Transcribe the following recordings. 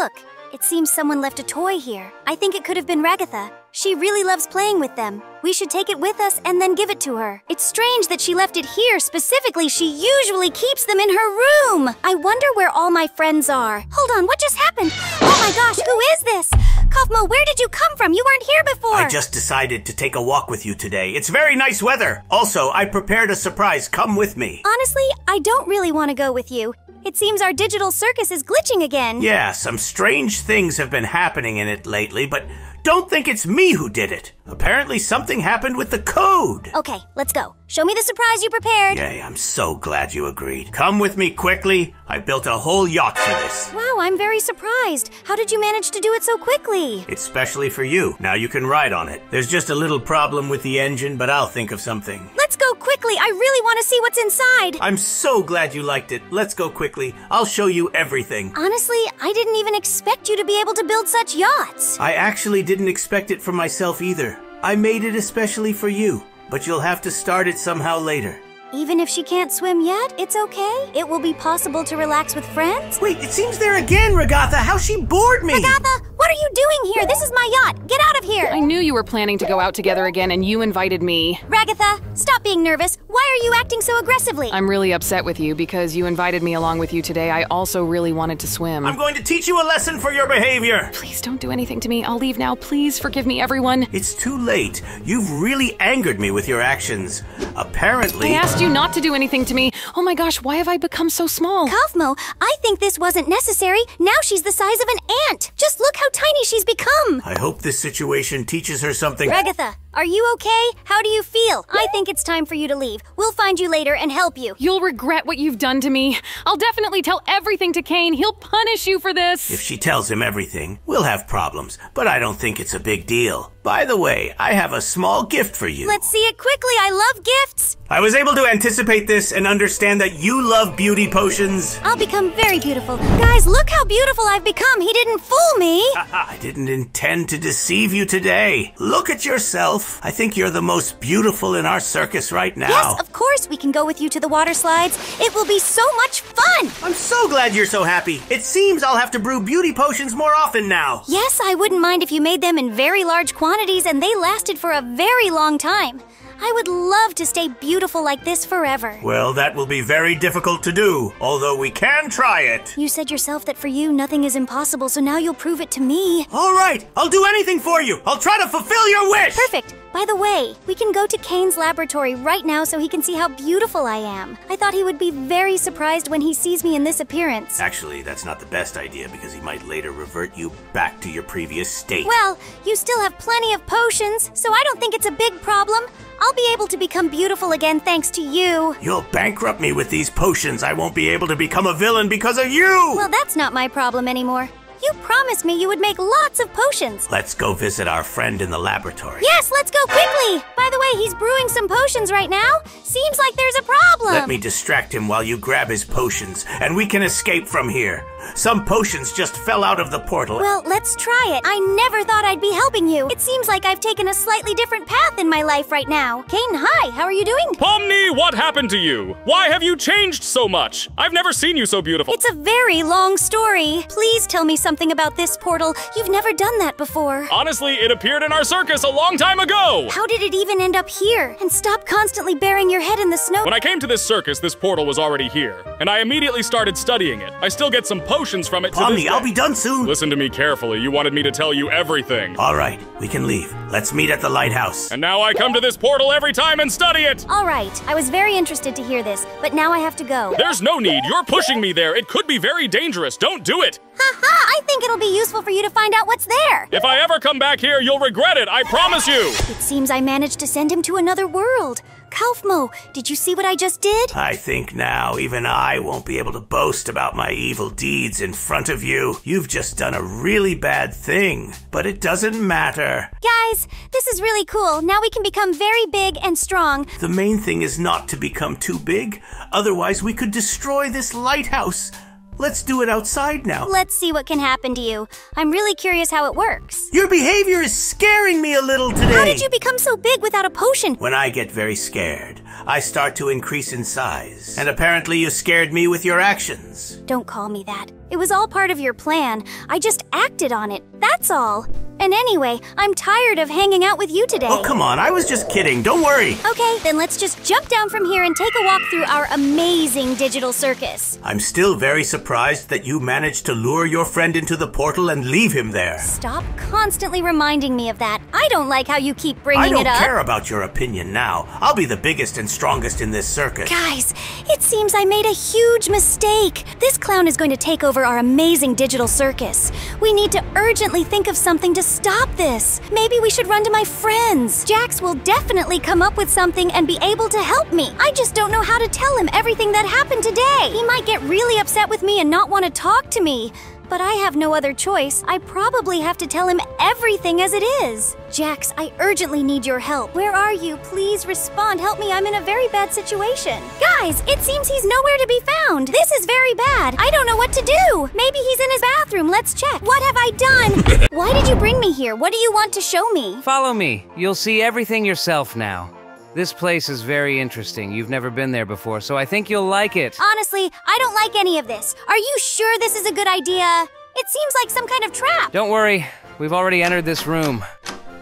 Look, it seems someone left a toy here. I think it could have been Ragatha. She really loves playing with them. We should take it with us and then give it to her. It's strange that she left it here specifically. She usually keeps them in her room. I wonder where all my friends are. Hold on, what just happened? Oh my gosh, who is this? Kaufmo, where did you come from? You weren't here before. I just decided to take a walk with you today. It's very nice weather. Also, I prepared a surprise. Come with me. Honestly, I don't really want to go with you. It seems our digital circus is glitching again. Yeah, some strange things have been happening in it lately, but don't think it's me who did it. Apparently, something happened with the code. Okay, let's go. Show me the surprise you prepared. Yay, I'm so glad you agreed. Come with me quickly. I built a whole yacht for this. Wow, I'm very surprised. How did you manage to do it so quickly? It's specially for you. Now you can ride on it. There's just a little problem with the engine, but I'll think of something. Let's go quickly. I really want to see what's inside. I'm so glad you liked it. Let's go quickly. I'll show you everything. Honestly, I didn't even expect you to be able to build such yachts. I actually didn't expect it for myself either. I made it especially for you, but you'll have to start it somehow later. Even if she can't swim yet, it's okay. It will be possible to relax with friends. Wait, it seems there again, Ragatha. How she bored me! Ragatha, what are you doing here? This is my yacht. Get out of here. I knew you were planning to go out together again and you invited me. Ragatha, stop being nervous. Why are you acting so aggressively? I'm really upset with you because you invited me along with you today. I also really wanted to swim. I'm going to teach you a lesson for your behavior. Please don't do anything to me. I'll leave now. Please forgive me, everyone. It's too late. You've really angered me with your actions. Apparently. I asked you not to do anything to me. Oh my gosh, why have I become so small? Kaufmo, I think this wasn't necessary. Now she's the size of an ant. Just look how tiny she's become. I hope this situation teaches her something. Ragatha, are you okay? How do you feel? I think it's time for you to leave. We'll find you later and help you. You'll regret what you've done to me. I'll definitely tell everything to Caine. He'll punish you for this. If she tells him everything, we'll have problems, but I don't think it's a big deal. By the way, I have a small gift for you. Let's see it quickly. I love gifts. I was able to anticipate this and understand that you love beauty potions. I'll become very beautiful. Guys, look how beautiful I've become. He didn't fool me. I didn't intend to deceive you today. Look at yourself. I think you're the most beautiful in our circus right now. Yes, of course we can go with you to the water slides. It will be so much fun. I'm so glad you're so happy. It seems I'll have to brew beauty potions more often now. Yes, I wouldn't mind if you made them in very large quantities and they lasted for a very long time. I would love to stay beautiful like this forever. Well, that will be very difficult to do, although we can try it. You said yourself that for you nothing is impossible, so now you'll prove it to me. All right, I'll do anything for you. I'll try to fulfill your wish. Perfect. By the way, we can go to Caine's laboratory right now so he can see how beautiful I am. I thought he would be very surprised when he sees me in this appearance. Actually, that's not the best idea because he might later revert you back to your previous state. Well, you still have plenty of potions, so I don't think it's a big problem. I'll be able to become beautiful again thanks to you. You'll bankrupt me with these potions. I won't be able to become a villain because of you. Well, that's not my problem anymore. You promised me you would make lots of potions. Let's go visit our friend in the laboratory. Yes, let's go quickly. By the way, he's brewing some potions right now. Seems like there's a problem. Let me distract him while you grab his potions, and we can escape from here. Some potions just fell out of the portal. Well, let's try it. I never thought I'd be helping you. It seems like I've taken a slightly different path in my life right now. Caine, hi. How are you doing? Pomni, what happened to you? Why have you changed so much? I've never seen you so beautiful. It's a very long story. Please tell me something about this portal. You've never done that before. Honestly, it appeared in our circus a long time ago. How did it even end up here? And stop constantly burying your head in the snow. When I came to this circus, this portal was already here, and I immediately started studying it. I still get some potions from it to Pomni, I'll be done soon. Listen to me carefully. You wanted me to tell you everything. All right, we can leave. Let's meet at the lighthouse. And now I come to this portal every time and study it. All right. I was very interested to hear this, but now I have to go. There's no need. You're pushing me there. It could be very dangerous. Don't do it. Haha, I think it'll be useful for you to find out what's there. If I ever come back here, you'll regret it. I promise you. It seems I managed to send him to another world. Kaufmo, did you see what I just did? I think now even I won't be able to boast about my evil deeds in front of you. You've just done a really bad thing, but it doesn't matter. Guys, this is really cool. Now we can become very big and strong. The main thing is not to become too big, otherwise, we could destroy this lighthouse. Let's do it outside now. Let's see what can happen to you. I'm really curious how it works. Your behavior is scaring me a little today. How did you become so big without a potion? When I get very scared, I start to increase in size. And apparently you scared me with your actions. Don't call me that. It was all part of your plan. I just acted on it. That's all. And anyway, I'm tired of hanging out with you today. Oh, come on. I was just kidding. Don't worry. Okay, then let's just jump down from here and take a walk through our amazing digital circus. I'm still very surprised that you managed to lure your friend into the portal and leave him there. Stop constantly reminding me of that. I don't like how you keep bringing it up. I don't care about your opinion now. I'll be the biggest and strongest in this circus. Guys, it seems I made a huge mistake. This clown is going to take over our amazing digital circus. We need to urgently think of something to stop this. Maybe we should run to my friends. Jax will definitely come up with something and be able to help me. I just don't know how to tell him everything that happened today. He might get really upset with me and not want to talk to me. But I have no other choice. I probably have to tell him everything as it is. Jax, I urgently need your help. Where are you? Please respond. Help me. I'm in a very bad situation. Guys, it seems he's nowhere to be found. This is very bad. I don't know what to do. Maybe he's in his bathroom. Let's check. What have I done? Why did you bring me here? What do you want to show me? Follow me. You'll see everything yourself now. This place is very interesting. You've never been there before, so I think you'll like it. Honestly, I don't like any of this. Are you sure this is a good idea? It seems like some kind of trap. Don't worry, we've already entered this room.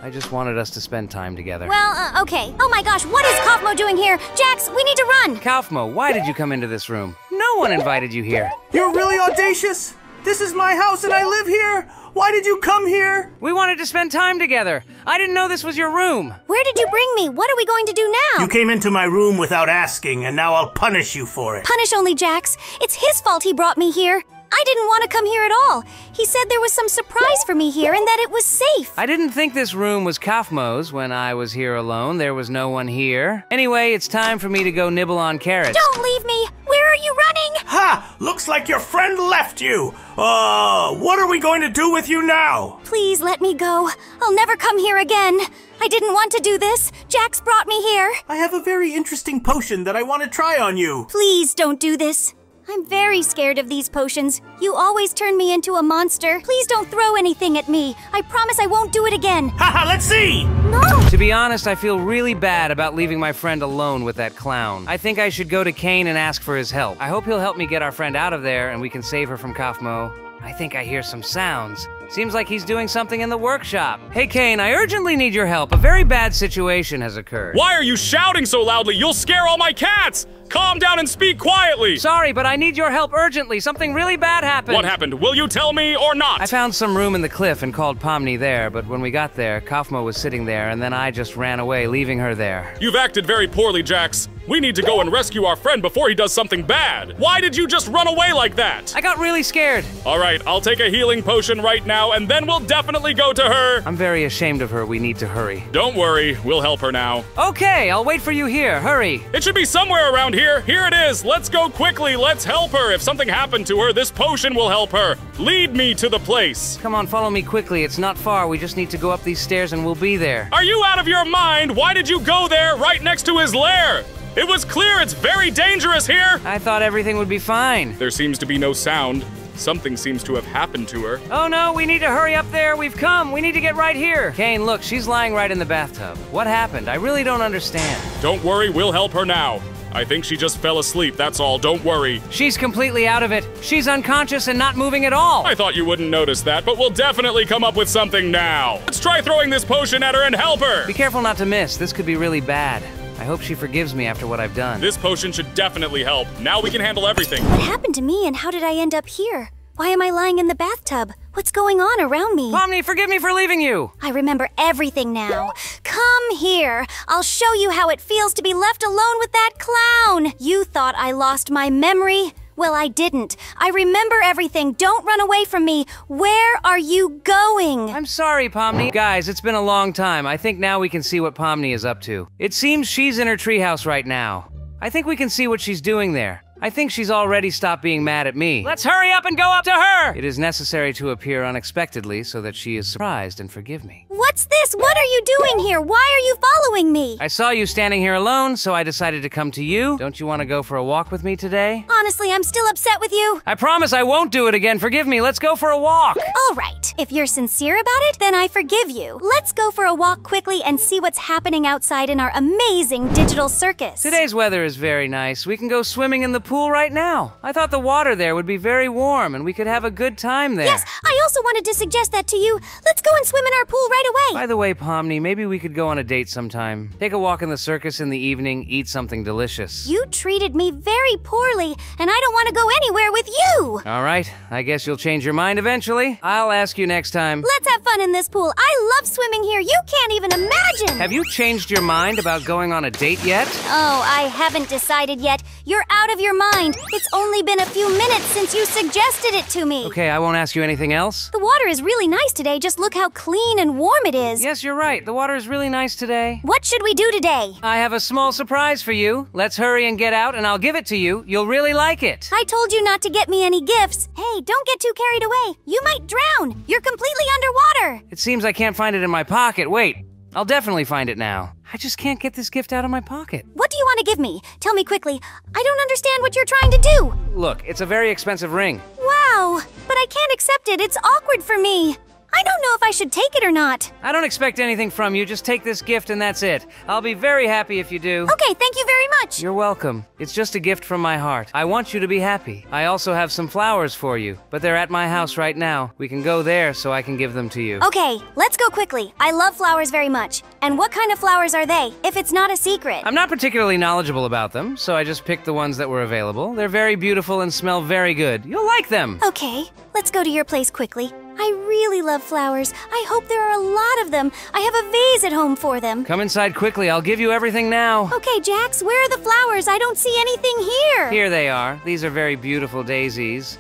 I just wanted us to spend time together. Well, uh, okay. Oh my gosh, what is Kaufmo doing here? Jax, we need to run. Kaufmo, why did you come into this room? No one invited you here. You're really audacious? This is my house and I live here? Why did you come here? We wanted to spend time together. I didn't know this was your room. Where did you bring me? What are we going to do now? You came into my room without asking, and now I'll punish you for it. Punish only Jax. It's his fault he brought me here. I didn't want to come here at all. He said there was some surprise for me here and that it was safe. I didn't think this room was Kaufmo's when I was here alone. There was no one here. Anyway, it's time for me to go nibble on carrots. Don't leave me. Where are you running? Ha! Looks like your friend left you. Uh, what are we going to do with you now? Please let me go. I'll never come here again. I didn't want to do this. Jax brought me here. I have a very interesting potion that I want to try on you. Please don't do this. I'm very scared of these potions. You always turn me into a monster. Please don't throw anything at me. I promise I won't do it again. Haha, let's see! No! To be honest, I feel really bad about leaving my friend alone with that clown. I think I should go to Caine and ask for his help. I hope he'll help me get our friend out of there and we can save her from Kaufmo. I think I hear some sounds. Seems like he's doing something in the workshop. Hey, Caine, I urgently need your help. A very bad situation has occurred. Why are you shouting so loudly? You'll scare all my cats! Calm down and speak quietly! Sorry, but I need your help urgently. Something really bad happened. What happened? Will you tell me or not? I found some room in the cliff and called Pomni there, but when we got there, Kaufmo was sitting there, and then I just ran away, leaving her there. You've acted very poorly, Jax. We need to go and rescue our friend before he does something bad. Why did you just run away like that? I got really scared. All right, I'll take a healing potion right now, and then we'll definitely go to her. I'm very ashamed of her. We need to hurry. Don't worry, we'll help her now. Okay, I'll wait for you here. Hurry. It should be somewhere around here. Here Here it is. Let's go quickly. Let's help her. If something happened to her, this potion will help her. Lead me to the place. Come on, follow me quickly. It's not far. We just need to go up these stairs and we'll be there. Are you out of your mind? Why did you go there right next to his lair? It was clear it's very dangerous here. I thought everything would be fine. There seems to be no sound. Something seems to have happened to her. Oh no, we need to hurry up there. We've come. We need to get right here. Caine, look, she's lying right in the bathtub. What happened? I really don't understand. Don't worry, we'll help her now. I think she just fell asleep, that's all. Don't worry. She's completely out of it. She's unconscious and not moving at all. I thought you wouldn't notice that, but we'll definitely come up with something now. Let's try throwing this potion at her and help her. Be careful not to miss. This could be really bad. I hope she forgives me after what I've done. This potion should definitely help. Now we can handle everything. What happened to me and how did I end up here? Why am I lying in the bathtub? What's going on around me? Pomni, forgive me for leaving you. I remember everything now. Come here. I'll show you how it feels to be left alone with that clown. You thought I lost my memory? Well, I didn't. I remember everything. Don't run away from me. Where are you going? I'm sorry, Pomni. Guys, it's been a long time. I think now we can see what Pomni is up to. It seems she's in her treehouse right now. I think we can see what she's doing there. I think she's already stopped being mad at me. Let's hurry up and go up to her! It is necessary to appear unexpectedly so that she is surprised and forgive me. What's What's this? What are you doing here? Why are you following me? I saw you standing here alone, so I decided to come to you. Don't you want to go for a walk with me today? Honestly, I'm still upset with you. I promise I won't do it again. Forgive me. Let's go for a walk. All right. If you're sincere about it, then I forgive you. Let's go for a walk quickly and see what's happening outside in our amazing digital circus. Today's weather is very nice. We can go swimming in the pool right now. I thought the water there would be very warm and we could have a good time there. Yes, I also wanted to suggest that to you. Let's go and swim in our pool right away. By the way, Pomni, maybe we could go on a date sometime. Take a walk in the circus in the evening, eat something delicious. You treated me very poorly, and I don't want to go anywhere with you. All right, I guess you'll change your mind eventually. I'll ask you next time. Let's have fun in this pool. I love swimming here. You can't even imagine. Have you changed your mind about going on a date yet? Oh, I haven't decided yet. You're out of your mind. It's only been a few minutes since you suggested it to me. Okay, I won't ask you anything else. The water is really nice today. Just look how clean and warm it is. Yes, you're right. The water is really nice today. What should we do today? I have a small surprise for you. Let's hurry and get out, and I'll give it to you. You'll really like it. I told you not to get me any gifts. Hey, don't get too carried away. You might drown. You're completely underwater. It seems I can't find it in my pocket. Wait, I'll definitely find it now. I just can't get this gift out of my pocket. What do you want to give me? Tell me quickly. I don't understand what you're trying to do. Look, it's a very expensive ring. Wow, but I can't accept it. It's awkward for me. I don't know if I should take it or not. I don't expect anything from you. Just take this gift and that's it. I'll be very happy if you do. Okay, thank you very much. You're welcome. It's just a gift from my heart. I want you to be happy. I also have some flowers for you, but they're at my house right now. We can go there so I can give them to you. Okay, let's go quickly. I love flowers very much. And what kind of flowers are they, if it's not a secret? I'm not particularly knowledgeable about them, so I just picked the ones that were available. They're very beautiful and smell very good. You'll like them. Okay, let's go to your place quickly. I really love flowers. I hope there are a lot of them. I have a vase at home for them. Come inside quickly. I'll give you everything now. Okay, Jax, where are the flowers? I don't see anything here. Here they are. These are very beautiful daisies.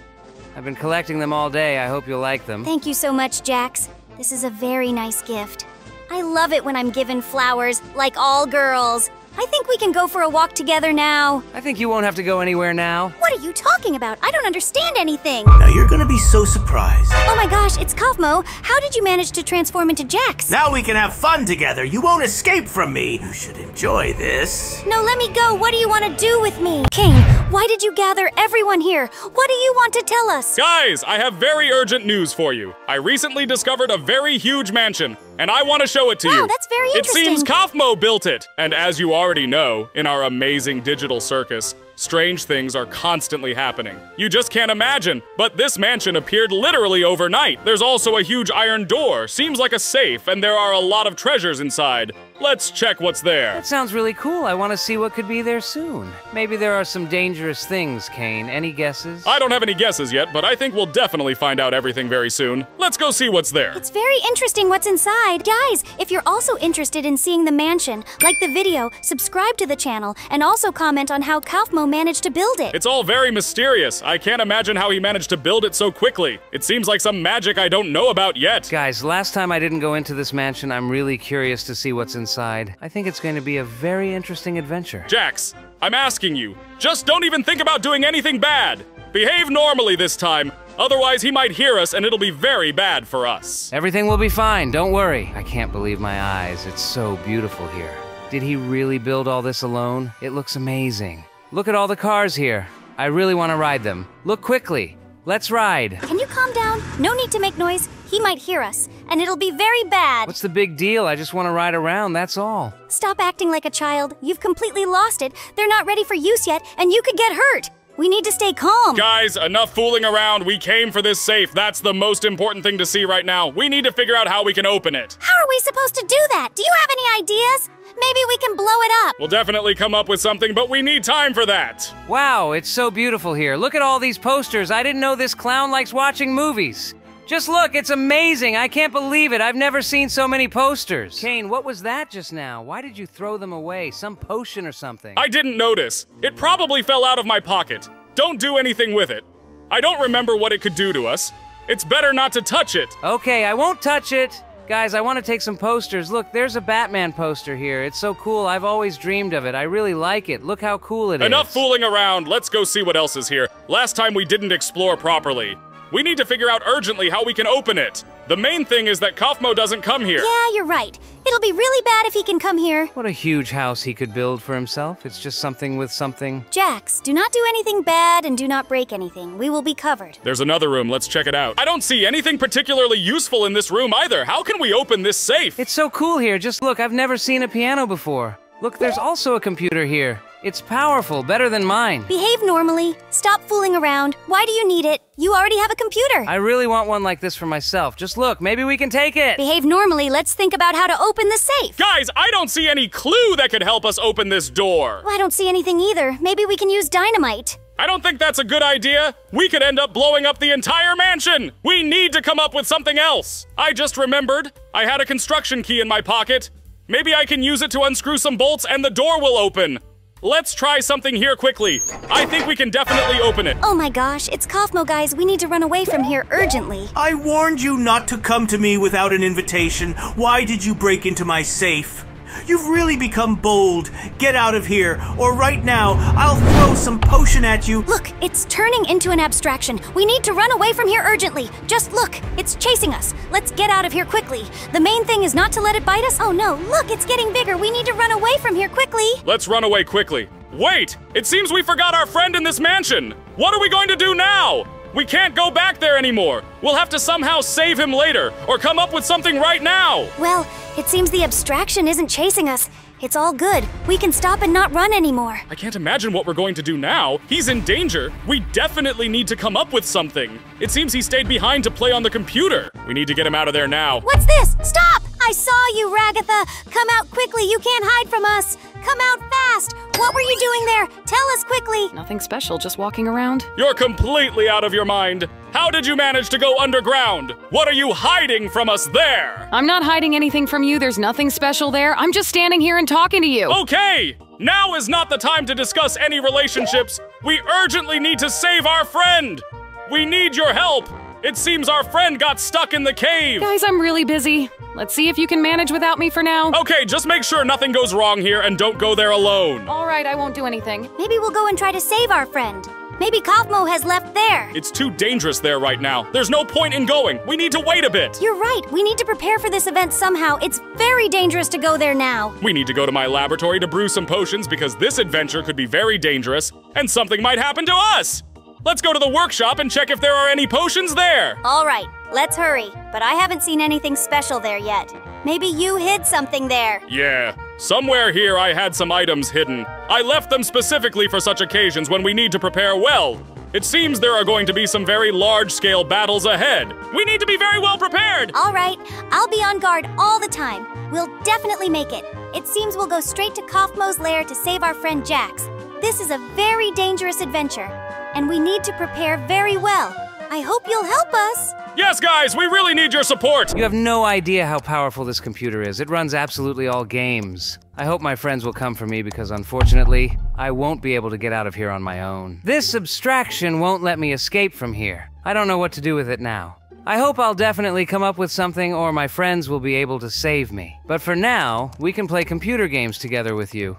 I've been collecting them all day. I hope you'll like them. Thank you so much, Jax. This is a very nice gift. I love it when I'm given flowers, like all girls. I think we can go for a walk together now. I think you won't have to go anywhere now. What are you talking about? I don't understand anything. Now you're gonna be so surprised. Oh my gosh, it's Kaufmo. How did you manage to transform into Jax? Now we can have fun together. You won't escape from me. You should enjoy this. No, let me go. What do you want to do with me? King, why did you gather everyone here? What do you want to tell us? Guys, I have very urgent news for you. I recently discovered a very huge mansion, and I want to show it to Wow, you. that's very interesting. It seems interesting. Kaufmo built it. And as you already know, in our amazing digital circus, strange things are constantly happening. You just can't imagine. But this mansion appeared literally overnight. There's also a huge iron door, seems like a safe, and there are a lot of treasures inside. Let's check what's there. That sounds really cool. I want to see what could be there soon. Maybe there are some dangerous things, Caine. Any guesses? I don't have any guesses yet, but I think we'll definitely find out everything very soon. Let's go see what's there. It's very interesting what's inside. Guys, if you're also interested in seeing the mansion, like the video, subscribe to the channel, and also comment on how Kaufmo managed to build it. It's all very mysterious. I can't imagine how he managed to build it so quickly. It seems like some magic I don't know about yet. Guys, last time I didn't go into this mansion, I'm really curious to see what's inside. I think it's going to be a very interesting adventure. Jax, I'm asking you, just don't even think about doing anything bad. Behave normally this time, otherwise, he might hear us and it'll be very bad for us. Everything will be fine, don't worry. I can't believe my eyes. It's so beautiful here. Did he really build all this alone? It looks amazing. Look at all the cars here. I really want to ride them. Look quickly. Let's ride. Can you calm down? No need to make noise. He might hear us, and it'll be very bad. What's the big deal? I just want to ride around, that's all. Stop acting like a child. You've completely lost it. They're not ready for use yet, and you could get hurt. We need to stay calm. Guys, enough fooling around. We came for this safe. That's the most important thing to see right now. We need to figure out how we can open it. How are we supposed to do that? Do you have any ideas? Maybe we can blow it up. We'll definitely come up with something, but we need time for that. Wow, it's so beautiful here. Look at all these posters. I didn't know this clown likes watching movies. Just look, it's amazing. I can't believe it. I've never seen so many posters. Caine, what was that just now? Why did you throw them away? Some potion or something? I didn't notice. It probably fell out of my pocket. Don't do anything with it. I don't remember what it could do to us. It's better not to touch it. Okay, I won't touch it. Guys, I want to take some posters. Look, there's a Batman poster here. It's so cool. I've always dreamed of it. I really like it. Look how cool it is. Enough fooling around. Let's go see what else is here. Last time we didn't explore properly. We need to figure out urgently how we can open it. The main thing is that Kaufmo doesn't come here. Yeah, you're right. It'll be really bad if he can come here. What a huge house he could build for himself. It's just something with something. Jax, do not do anything bad and do not break anything. We will be covered. There's another room. Let's check it out. I don't see anything particularly useful in this room either. How can we open this safe? It's so cool here. Just look, I've never seen a piano before. Look, there's also a computer here. It's powerful, better than mine. Behave normally. Stop fooling around. Why do you need it? You already have a computer. I really want one like this for myself. Just look, maybe we can take it. Behave normally. Let's think about how to open the safe. Guys, I don't see any clue that could help us open this door. Well, I don't see anything either. Maybe we can use dynamite. I don't think that's a good idea. We could end up blowing up the entire mansion. We need to come up with something else. I just remembered. I had a construction key in my pocket. Maybe I can use it to unscrew some bolts and the door will open. Let's try something here quickly. I think we can definitely open it. Oh my gosh, it's Kaufmo, guys. We need to run away from here urgently. I warned you not to come to me without an invitation. Why did you break into my safe? You've really become bold. Get out of here, or right now, I'll throw some potion at you. Look, it's turning into an abstraction. We need to run away from here urgently. Just look, it's chasing us. Let's get out of here quickly. The main thing is not to let it bite us. Oh no, look, it's getting bigger. We need to run away from here quickly. Let's run away quickly. Wait! It seems we forgot our friend in this mansion! What are we going to do now? We can't go back there anymore! We'll have to somehow save him later, or come up with something right now! Well, it seems the abstraction isn't chasing us. It's all good. We can stop and not run anymore. I can't imagine what we're going to do now. He's in danger. We definitely need to come up with something. It seems he stayed behind to play on the computer. We need to get him out of there now. What's this? Stop! I saw you, Ragatha! Come out quickly, you can't hide from us! Come out fast! What were you doing there? Tell us quickly! Nothing special, just walking around. You're completely out of your mind. How did you manage to go underground? What are you hiding from us there? I'm not hiding anything from you. There's nothing special there. I'm just standing here and talking to you. Okay! Now is not the time to discuss any relationships. We urgently need to save our friend. We need your help. It seems our friend got stuck in the cave. Guys, I'm really busy. Let's see if you can manage without me for now. Okay, just make sure nothing goes wrong here and don't go there alone. All right, I won't do anything. Maybe we'll go and try to save our friend. Maybe Kaufmo has left there. It's too dangerous there right now. There's no point in going. We need to wait a bit. You're right. We need to prepare for this event somehow. It's very dangerous to go there now. We need to go to my laboratory to brew some potions because this adventure could be very dangerous and something might happen to us. Let's go to the workshop and check if there are any potions there. All right, let's hurry. But I haven't seen anything special there yet. Maybe you hid something there. Yeah, somewhere here I had some items hidden. I left them specifically for such occasions when we need to prepare well. It seems there are going to be some very large scale battles ahead. We need to be very well prepared. All right, I'll be on guard all the time. We'll definitely make it. It seems we'll go straight to Kaufmo's lair to save our friend Jax. This is a very dangerous adventure, and we need to prepare very well. I hope you'll help us. Yes, guys, we really need your support. You have no idea how powerful this computer is. It runs absolutely all games. I hope my friends will come for me because unfortunately, I won't be able to get out of here on my own. This abstraction won't let me escape from here. I don't know what to do with it now. I hope I'll definitely come up with something or my friends will be able to save me. But for now, we can play computer games together with you.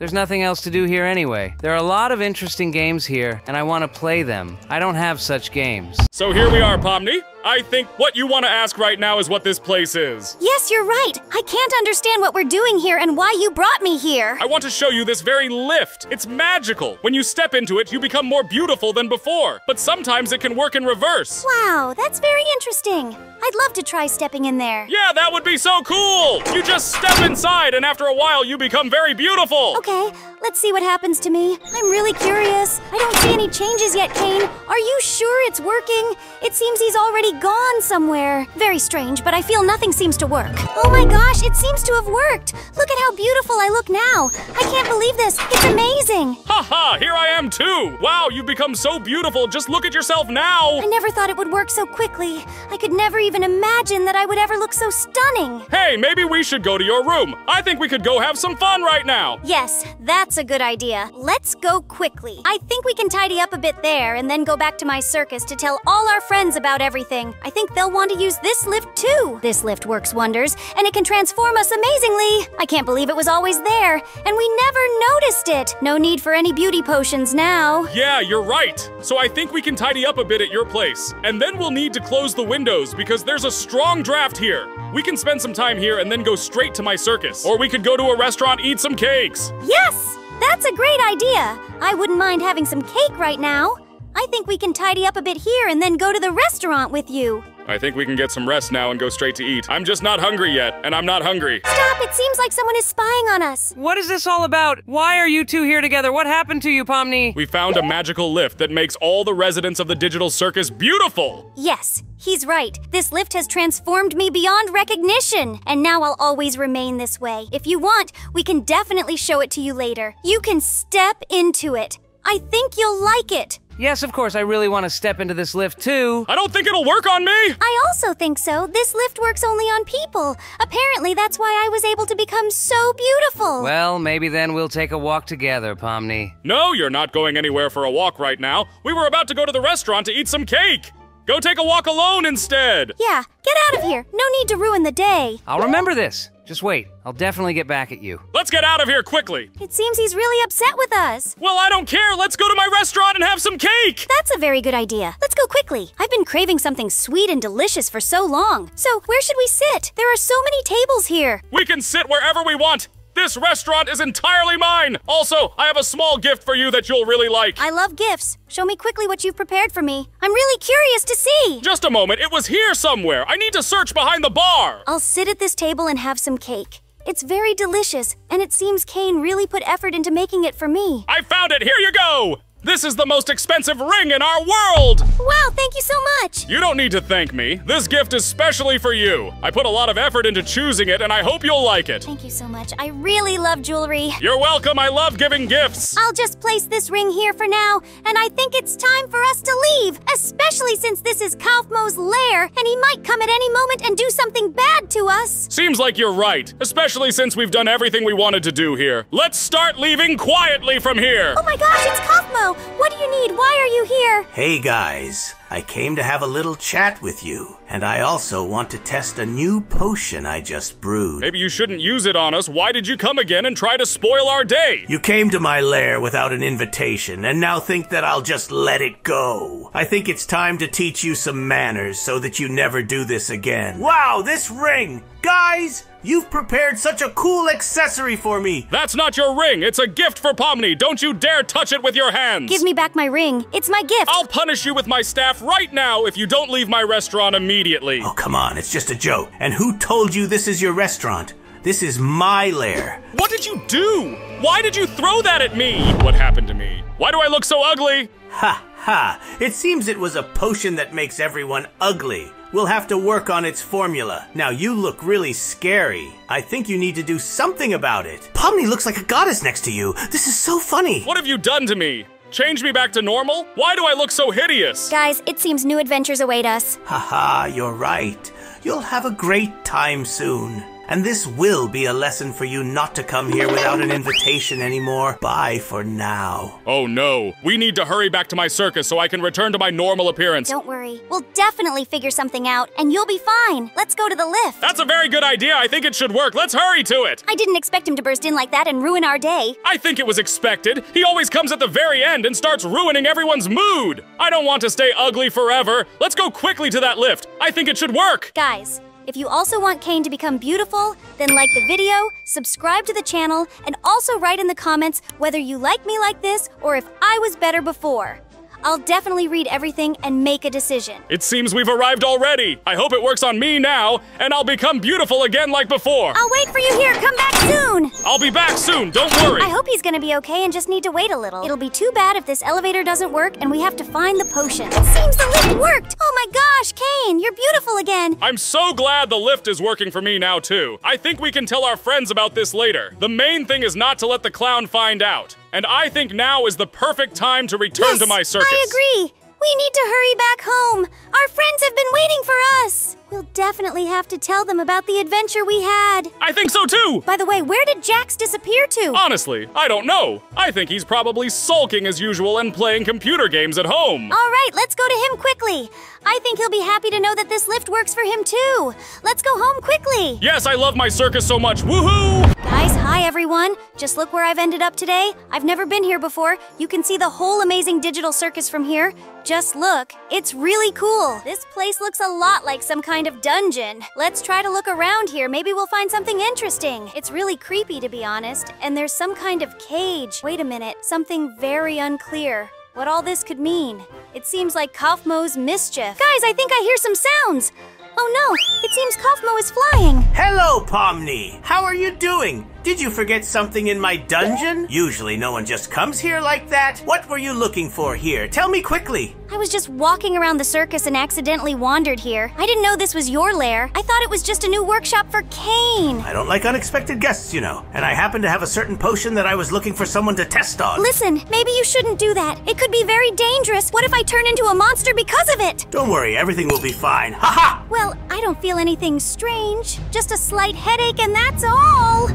There's nothing else to do here anyway. There are a lot of interesting games here, and I want to play them. I don't have such games. So here we are, Pomni. I think what you want to ask right now is what this place is. Yes, you're right. I can't understand what we're doing here and why you brought me here. I want to show you this very lift. It's magical. When you step into it, you become more beautiful than before. But sometimes it can work in reverse. Wow, that's very interesting. I'd love to try stepping in there. Yeah, that would be so cool. You just step inside, and after a while, you become very beautiful. Okay, let's see what happens to me. I'm really curious. I don't see any changes yet, Caine. Are you sure it's working? It seems he's already gone somewhere. Very strange, but I feel nothing seems to work. Oh my gosh, it seems to have worked. Look at how beautiful I look now. I can't believe this. It's amazing. Ha ha, here I am too. Wow, you've become so beautiful. Just look at yourself now. I never thought it would work so quickly. I could never even imagine that I would ever look so stunning. Hey, maybe we should go to your room. I think we could go have some fun right now. Yes, that's a good idea. Let's go quickly. I think we can tidy up a bit there and then go back to my circus to tell all our friends about everything. everything. I think they'll want to use this lift too. This lift works wonders, and it can transform us amazingly. I can't believe it was always there, and we never noticed it. No need for any beauty potions now. Yeah, you're right. So I think we can tidy up a bit at your place. And then we'll need to close the windows because there's a strong draft here. We can spend some time here and then go straight to my circus. Or we could go to a restaurant, eat some cakes. Yes! That's a great idea. I wouldn't mind having some cake right now. I think we can tidy up a bit here and then go to the restaurant with you. I think we can get some rest now and go straight to eat. I'm just not hungry yet, and I'm not hungry. Stop! It seems like someone is spying on us. What is this all about? Why are you two here together? What happened to you, Pomni? We found a magical lift that makes all the residents of the digital circus beautiful. Yes, he's right. This lift has transformed me beyond recognition, and now I'll always remain this way. If you want, we can definitely show it to you later. You can step into it. I think you'll like it. Yes, of course, I really want to step into this lift too. I don't think it'll work on me. I also think so. This lift works only on people. Apparently, that's why I was able to become so beautiful. Well, maybe then we'll take a walk together, Pomni. No, you're not going anywhere for a walk right now. We were about to go to the restaurant to eat some cake. Go take a walk alone instead. yeah, get out of here. No need to ruin the day. I'll remember this. Just wait. I'll definitely get back at you. Let's get out of here quickly. It seems he's really upset with us. Well, I don't care. Let's go to my restaurant and have some cake. That's a very good idea. Let's go quickly. I've been craving something sweet and delicious for so long. So, where should we sit? There are so many tables here. We can sit wherever we want. This restaurant is entirely mine. Also, I have a small gift for you that you'll really like. I love gifts. Show me quickly what you've prepared for me. I'm really curious to see. Just a moment. It was here somewhere. I need to search behind the bar. I'll sit at this table and have some cake. It's very delicious, and it seems Caine really put effort into making it for me. I found it. Here you go. This is the most expensive ring in our world. Wow, thank you so much. You don't need to thank me. This gift is specially for you. I put a lot of effort into choosing it, and I hope you'll like it. Thank you so much. I really love jewelry. You're welcome. I love giving gifts. I'll just place this ring here for now, and I think it's time for us to leave, especially since this is Kaufmo's lair, and he might come at any moment and do something bad to us. Seems like you're right, especially since we've done everything we wanted to do here. Let's start leaving quietly from here. Oh my gosh, it's Kaufmo! What do you need? Why are you here? Hey guys, I came to have a little chat with you, and I also want to test a new potion I just brewed. Maybe you shouldn't use it on us. Why did you come again and try to spoil our day? You came to my lair without an invitation, and now think that I'll just let it go. I think it's time to teach you some manners so that you never do this again. Wow, this ring! Guys, you've prepared such a cool accessory for me! That's not your ring. It's a gift for Pomni. Don't you dare touch it with your hands. Give me back my ring. It's my gift. I'll punish you with my staff right now if you don't leave my restaurant immediately. Oh, come on, it's just a joke. And who told you this is your restaurant? This is my lair. What did you do? Why did you throw that at me? What happened to me? Why do I look so ugly? Ha ha! It seems it was a potion that makes everyone ugly. We'll have to work on its formula. Now, you look really scary. I think you need to do something about it. Pomni looks like a goddess next to you. This is so funny. What have you done to me? Change me back to normal? Why do I look so hideous? Guys, it seems new adventures await us. Haha, you're right. You'll have a great time soon. And this will be a lesson for you not to come here without an invitation anymore. Bye for now. Oh no, we need to hurry back to my circus so I can return to my normal appearance. Don't worry. We'll definitely figure something out, and you'll be fine. Let's go to the lift. That's a very good idea. I think it should work. Let's hurry to it. I didn't expect him to burst in like that and ruin our day. I think it was expected. He always comes at the very end and starts ruining everyone's mood. I don't want to stay ugly forever. Let's go quickly to that lift. I think it should work. Guys, if you also want Caine to become beautiful, then like the video, subscribe to the channel, and also write in the comments whether you like me like this or if I was better before. I'll definitely read everything and make a decision. It seems we've arrived already. I hope it works on me now, and I'll become beautiful again like before. I'll wait for you here. Come back soon. I'll be back soon. Don't worry. I hope he's gonna be okay and just need to wait a little. It'll be too bad if this elevator doesn't work and we have to find the potion. Seems the lift worked. Oh my gosh, Caine, you're beautiful again. I'm so glad the lift is working for me now, too. I think we can tell our friends about this later. The main thing is not to let the clown find out. And I think now is the perfect time to return Yes, to my circus. I agree. We need to hurry back home. Our friends have been waiting for us. We'll definitely have to tell them about the adventure we had. I think so too! By the way, where did Jax disappear to? Honestly, I don't know. I think he's probably sulking as usual and playing computer games at home. All right, let's go to him quickly. I think he'll be happy to know that this lift works for him too. Let's go home quickly. Yes, I love my circus so much. Woohoo! Guys, hi everyone. Just look where I've ended up today. I've never been here before. You can see the whole amazing digital circus from here. Just look. It's really cool. This place looks a lot like some kind of dungeon. Let's try to look around here. Maybe we'll find something interesting. It's really creepy to be honest, and there's some kind of cage. Wait a minute, something very unclear. What all this could mean. It seems like Kaufmo's mischief. Guys, I think I hear some sounds. Oh no, it seems Kaufmo is flying. Hello, Pomni. How are you doing? Did you forget something in my dungeon? Usually no one just comes here like that. What were you looking for here? Tell me quickly. I was just walking around the circus and accidentally wandered here. I didn't know this was your lair. I thought it was just a new workshop for Caine. I don't like unexpected guests, you know. And I happen to have a certain potion that I was looking for someone to test on. Listen, maybe you shouldn't do that. It could be very dangerous. What if I turn into a monster because of it? Don't worry, everything will be fine. Ha ha! Well, I don't feel anything strange. Just a slight headache, and that's all.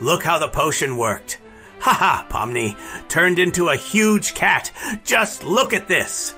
Look how the potion worked. Haha, Pomni, turned into a huge cat. Just look at this.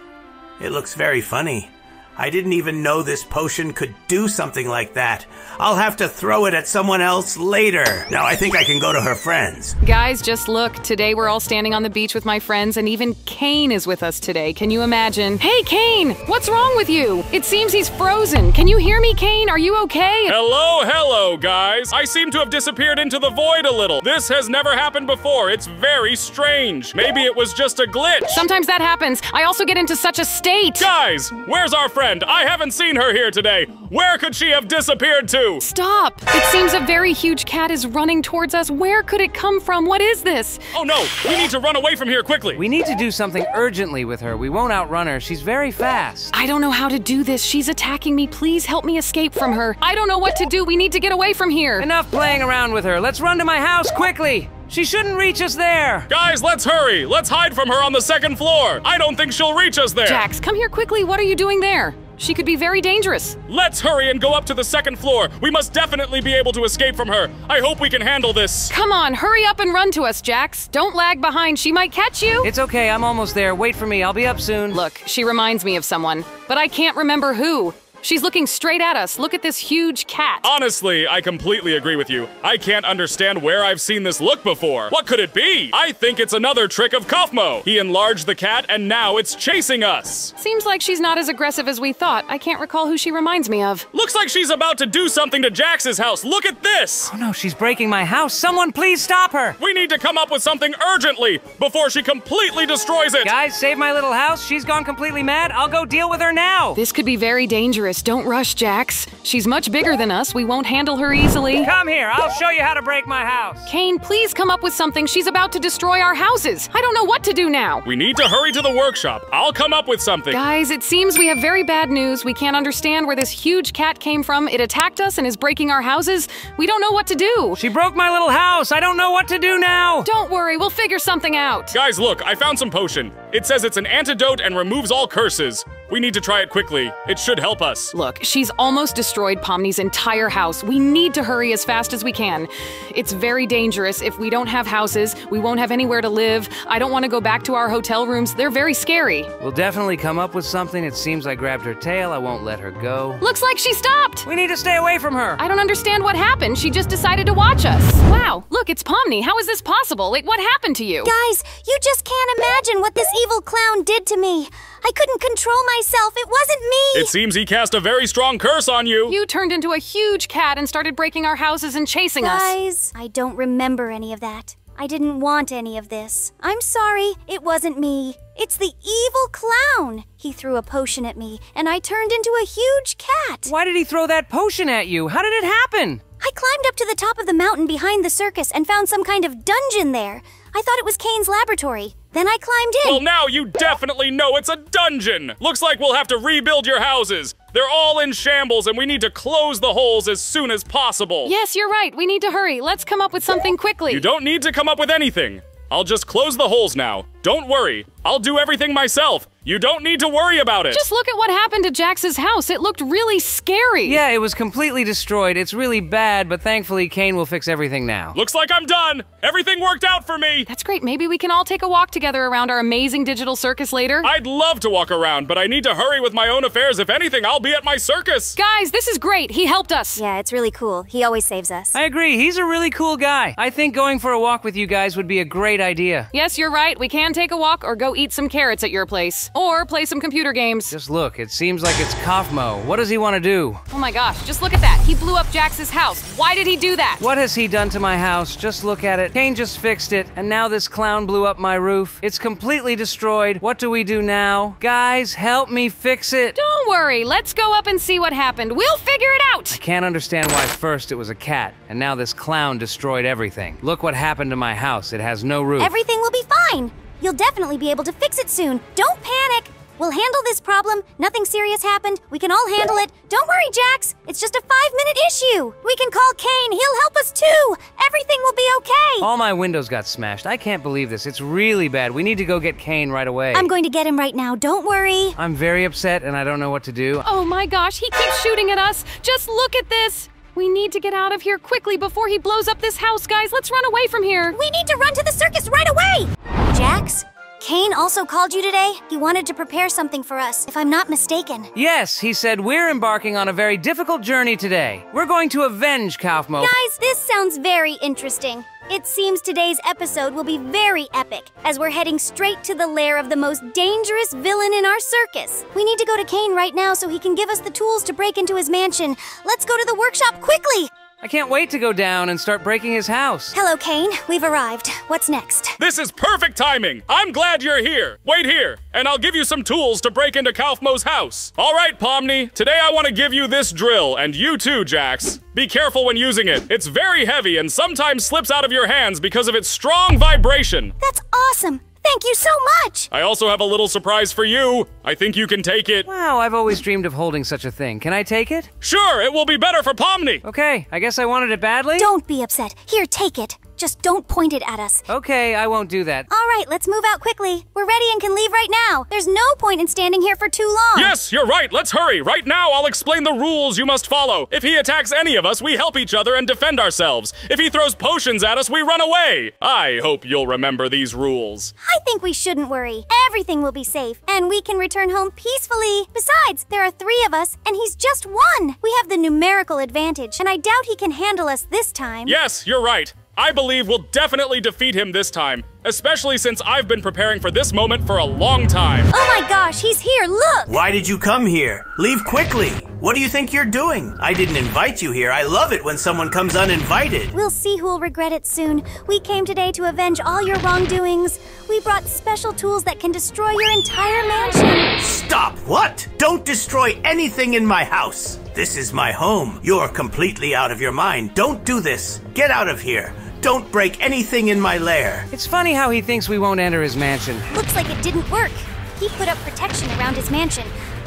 It looks very funny. I didn't even know this potion could do something like that. I'll have to throw it at someone else later. Now I think I can go to her friends. Guys, just look. Today we're all standing on the beach with my friends, and even Caine is with us today. Can you imagine? Hey, Caine! What's wrong with you? It seems he's frozen. Can you hear me, Caine? Are you okay? Hello, hello, guys. I seem to have disappeared into the void a little. This has never happened before. It's very strange. Maybe it was just a glitch. Sometimes that happens. I also get into such a state. Guys, where's our friend? I haven't seen her here today. Where could she have disappeared to? Stop! It seems a very huge cat is running towards us. Where could it come from? What is this? Oh no, we need to run away from here quickly. We need to do something urgently with her. We won't outrun her. She's very fast. I don't know how to do this. She's attacking me. Please help me escape from her. I don't know what to do. We need to get away from here. Enough playing around with her. Let's run to my house quickly. She shouldn't reach us there. Guys, let's hurry. Let's hide from her on the second floor. I don't think she'll reach us there. Jax, come here quickly. What are you doing there? She could be very dangerous. Let's hurry and go up to the second floor. We must definitely be able to escape from her. I hope we can handle this. Come on, hurry up and run to us, Jax. Don't lag behind. She might catch you. It's okay. I'm almost there. Wait for me. I'll be up soon. Look, she reminds me of someone, but I can't remember who. She's looking straight at us. Look at this huge cat. Honestly, I completely agree with you. I can't understand where I've seen this look before. What could it be? I think it's another trick of Kaufmo. He enlarged the cat and now it's chasing us. Seems like she's not as aggressive as we thought. I can't recall who she reminds me of. Looks like she's about to do something to Jax's house. Look at this. Oh no, she's breaking my house. Someone please stop her. We need to come up with something urgently before she completely destroys it. Guys, save my little house. She's gone completely mad. I'll go deal with her now. This could be very dangerous. Don't rush, Jax. She's much bigger than us. We won't handle her easily. Come here. I'll show you how to break my house. Caine, please come up with something. She's about to destroy our houses. I don't know what to do now. We need to hurry to the workshop. I'll come up with something. Guys, it seems we have very bad news. We can't understand where this huge cat came from. It attacked us and is breaking our houses. We don't know what to do. She broke my little house. I don't know what to do now. Don't worry, we'll figure something out. Guys, look, I found some potion. It says it's an antidote and removes all curses. We need to try it quickly. It should help us. Look, she's almost destroyed Pomni's entire house. We need to hurry as fast as we can. It's very dangerous. If we don't have houses, we won't have anywhere to live. I don't want to go back to our hotel rooms. They're very scary. We'll definitely come up with something. It seems I grabbed her tail. I won't let her go. Looks like she stopped. We need to stay away from her. I don't understand what happened. She just decided to watch us. Wow, look, it's Pomni. How is this possible? Like, what happened to you? Guys, you just can't imagine what this evil clown did to me. I couldn't control myself. It wasn't me. It seems he cast a very strong curse on you. You turned into a huge cat and started breaking our houses and chasing us. Guys, I don't remember any of that. I didn't want any of this. I'm sorry, it wasn't me. It's the evil clown. He threw a potion at me, and I turned into a huge cat. Why did he throw that potion at you? How did it happen? I climbed up to the top of the mountain behind the circus and found some kind of dungeon there. I thought it was Caine's laboratory. Then I climbed in. Well, now you definitely know it's a dungeon. Looks like we'll have to rebuild your houses. They're all in shambles and we need to close the holes as soon as possible. Yes, you're right. We need to hurry. Let's come up with something quickly. You don't need to come up with anything. I'll just close the holes now. Don't worry, I'll do everything myself. You don't need to worry about it. Just look at what happened to Jax's house. It looked really scary. Yeah, it was completely destroyed. It's really bad, but thankfully Caine will fix everything now. Looks like I'm done. Everything worked out for me. That's great. Maybe we can all take a walk together around our amazing digital circus later. I'd love to walk around, but I need to hurry with my own affairs. If anything, I'll be at my circus. Guys, this is great. He helped us. Yeah, it's really cool. He always saves us. I agree, he's a really cool guy. I think going for a walk with you guys would be a great idea. Yes, you're right. We can take a walk or go eat some carrots at your place. Or play some computer games. Just look, it seems like it's Kaufmo. What does he want to do? Oh my gosh, just look at that. He blew up Jax's house. Why did he do that? What has he done to my house? Just look at it. Caine just fixed it, and now this clown blew up my roof. It's completely destroyed. What do we do now? Guys, help me fix it. Don't worry. Let's go up and see what happened. We'll figure it out. I can't understand why first it was a cat, and now this clown destroyed everything. Look what happened to my house. It has no roof. Everything will be fine. You'll definitely be able to fix it soon. Don't panic. We'll handle this problem. Nothing serious happened. We can all handle it. Don't worry, Jax. It's just a five minute issue. We can call Caine. He'll help us too. Everything will be okay. All my windows got smashed. I can't believe this. It's really bad. We need to go get Caine right away. I'm going to get him right now. Don't worry. I'm very upset and I don't know what to do. Oh my gosh, he keeps shooting at us. Just look at this. We need to get out of here quickly before he blows up this house, guys. Let's run away from here. We need to run to the circus right away. Jax? Caine also called you today? He wanted to prepare something for us, if I'm not mistaken. Yes, he said we're embarking on a very difficult journey today. We're going to avenge Kaufmo. Guys, this sounds very interesting. It seems today's episode will be very epic, as we're heading straight to the lair of the most dangerous villain in our circus. We need to go to Caine right now so he can give us the tools to break into his mansion. Let's go to the workshop quickly! I can't wait to go down and start breaking his house. Hello, Caine. We've arrived. What's next? This is perfect timing. I'm glad you're here. Wait here, and I'll give you some tools to break into Kaufmo's house. All right, Pomni. Today I want to give you this drill, and you too, Jax. Be careful when using it. It's very heavy and sometimes slips out of your hands because of its strong vibration. That's awesome! Thank you so much! I also have a little surprise for you. I think you can take it. Wow, I've always dreamed of holding such a thing. Can I take it? Sure, it will be better for Pomni. Okay, I guess I wanted it badly. Don't be upset. Here, take it. Just don't point it at us. Okay, I won't do that. All right, let's move out quickly. We're ready and can leave right now. There's no point in standing here for too long. Yes, you're right. Let's hurry. Right now, I'll explain the rules you must follow. If he attacks any of us, we help each other and defend ourselves. If he throws potions at us, we run away. I hope you'll remember these rules. I think we shouldn't worry. Everything will be safe, and we can return home peacefully. Besides, there are three of us, and he's just one. We have the numerical advantage, and I doubt he can handle us this time. Yes, you're right. I believe we'll definitely defeat him this time, especially since I've been preparing for this moment for a long time. Oh my gosh, he's here, look! Why did you come here? Leave quickly. What do you think you're doing? I didn't invite you here. I love it when someone comes uninvited. We'll see who'll regret it soon. We came today to avenge all your wrongdoings. We brought special tools that can destroy your entire mansion. Stop! What? Don't destroy anything in my house. This is my home. You're completely out of your mind. Don't do this. Get out of here. Don't break anything in my lair. It's funny how he thinks we won't enter his mansion. Looks like it didn't work. He put up protection around his mansion.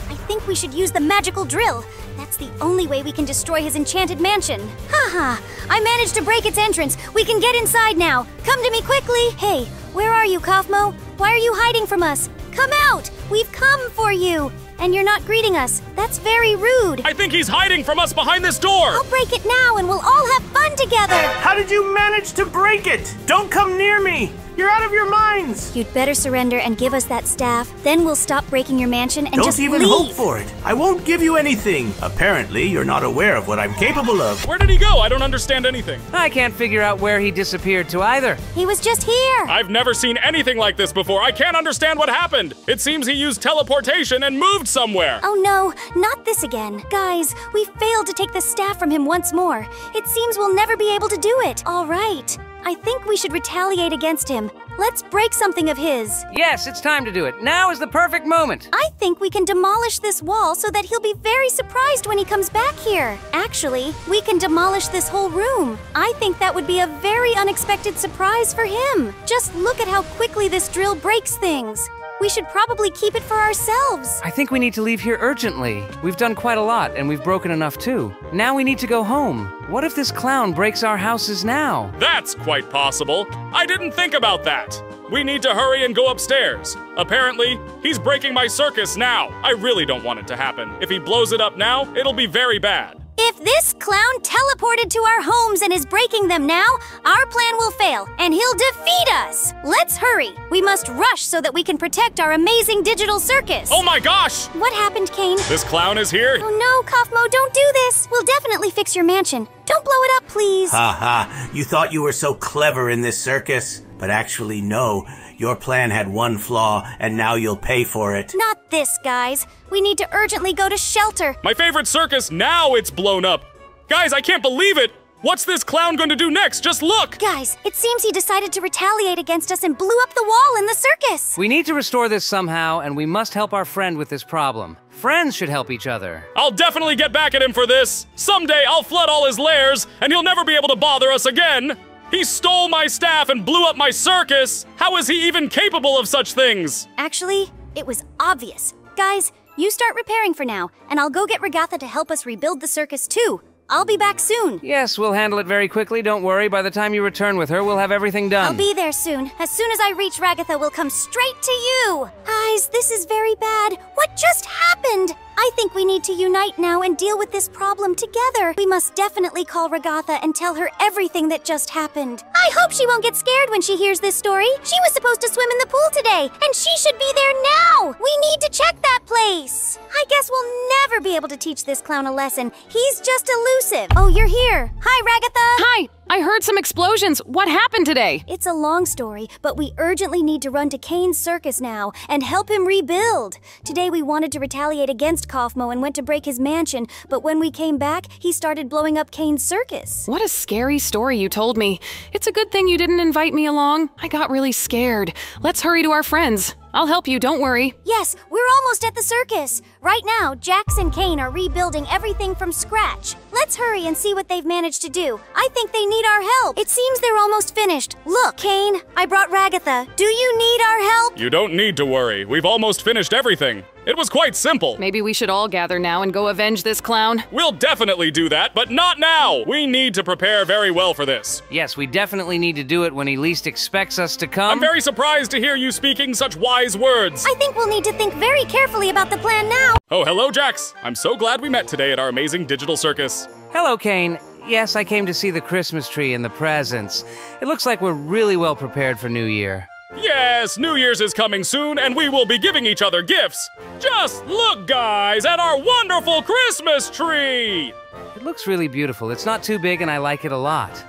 I think we should use the magical drill. That's the only way we can destroy his enchanted mansion. Haha, I managed to break its entrance. We can get inside now. Come to me quickly. Hey, where are you, Kaufmo? Why are you hiding from us? Come out! We've come for you! And you're not greeting us. That's very rude. I think he's hiding from us behind this door. I'll break it now and we'll all have fun together. How did you manage to break it? Don't come near me. You're out of your minds. You'd better surrender and give us that staff. Then we'll stop breaking your mansion and Don't just even leave. hope for it. I won't give you anything. Apparently, you're not aware of what I'm capable of. Where did he go? I don't understand anything. I can't figure out where he disappeared to either. He was just here. I've never seen anything like this before. I can't understand what happened. It seems he used teleportation and moved somewhere. Oh no, not this again. Guys, we failed to take the staff from him once more. It seems we'll never be able to do it. All right. I think we should retaliate against him. Let's break something of his. Yes, it's time to do it. Now is the perfect moment. I think we can demolish this wall so that he'll be very surprised when he comes back here. Actually, we can demolish this whole room. I think that would be a very unexpected surprise for him. Just look at how quickly this drill breaks things. We should probably keep it for ourselves. I think we need to leave here urgently. We've done quite a lot, and we've broken enough too. Now we need to go home. What if this clown breaks our houses now? That's quite possible. I didn't think about that. We need to hurry and go upstairs. Apparently, he's breaking my circus now. I really don't want it to happen. If he blows it up now, it'll be very bad. If this clown teleported to our homes and is breaking them now, our plan will fail and he'll defeat us. Let's hurry. We must rush so that we can protect our amazing digital circus. Oh my gosh! What happened, Caine? This clown is here. Oh no, Kaufmo, don't do this. We'll definitely fix your mansion. Don't blow it up, please. Ha ha, you thought you were so clever in this circus? But actually, no. Your plan had one flaw, and now you'll pay for it. Not this, guys. We need to urgently go to shelter. My favorite circus, now it's blown up. Guys, I can't believe it! What's this clown going to do next? Just look! Guys, it seems he decided to retaliate against us and blew up the wall in the circus. We need to restore this somehow, and we must help our friend with this problem. Friends should help each other. I'll definitely get back at him for this. Someday I'll flood all his lairs, and he'll never be able to bother us again. He stole my staff and blew up my circus! How is he even capable of such things? Actually, it was obvious. Guys, you start repairing for now, and I'll go get Ragatha to help us rebuild the circus too. I'll be back soon. Yes, we'll handle it very quickly. Don't worry. By the time you return with her, we'll have everything done. I'll be there soon. As soon as I reach Ragatha, we'll come straight to you. Guys, this is very bad. What just happened? I think we need to unite now and deal with this problem together. We must definitely call Ragatha and tell her everything that just happened. I hope she won't get scared when she hears this story. She was supposed to swim in the pool today, and she should be there now. We need to check that place. I guess we'll never be able to teach this clown a lesson. He's just elusive. Oh, you're here. Hi, Ragatha. Hi! I heard some explosions. What happened today? It's a long story, but we urgently need to run to Caine's circus now and help him rebuild. Today we wanted to retaliate against Kaufmo and went to break his mansion, but when we came back, he started blowing up Caine's circus. What a scary story you told me. It's a good thing you didn't invite me along. I got really scared. Let's hurry to our friends. I'll help you, don't worry. Yes, we're almost at the circus. Right now, Jax and Caine are rebuilding everything from scratch. Let's hurry and see what they've managed to do. I think they need our help. It seems they're almost finished. Look, Caine, I brought Ragatha. Do you need our help? You don't need to worry. We've almost finished everything. It was quite simple. Maybe we should all gather now and go avenge this clown. We'll definitely do that, but not now. We need to prepare very well for this. Yes, we definitely need to do it when he least expects us to come. I'm very surprised to hear you speaking such wise words. I think we'll need to think very carefully about the plan now. Oh, hello, Jax. I'm so glad we met today at our amazing digital circus. Hello, Caine. Yes, I came to see the Christmas tree and the presents. It looks like we're really well prepared for New Year. Yes, New Year's is coming soon, and we will be giving each other gifts. Just look, guys, at our wonderful Christmas tree! It looks really beautiful. It's not too big, and I like it a lot.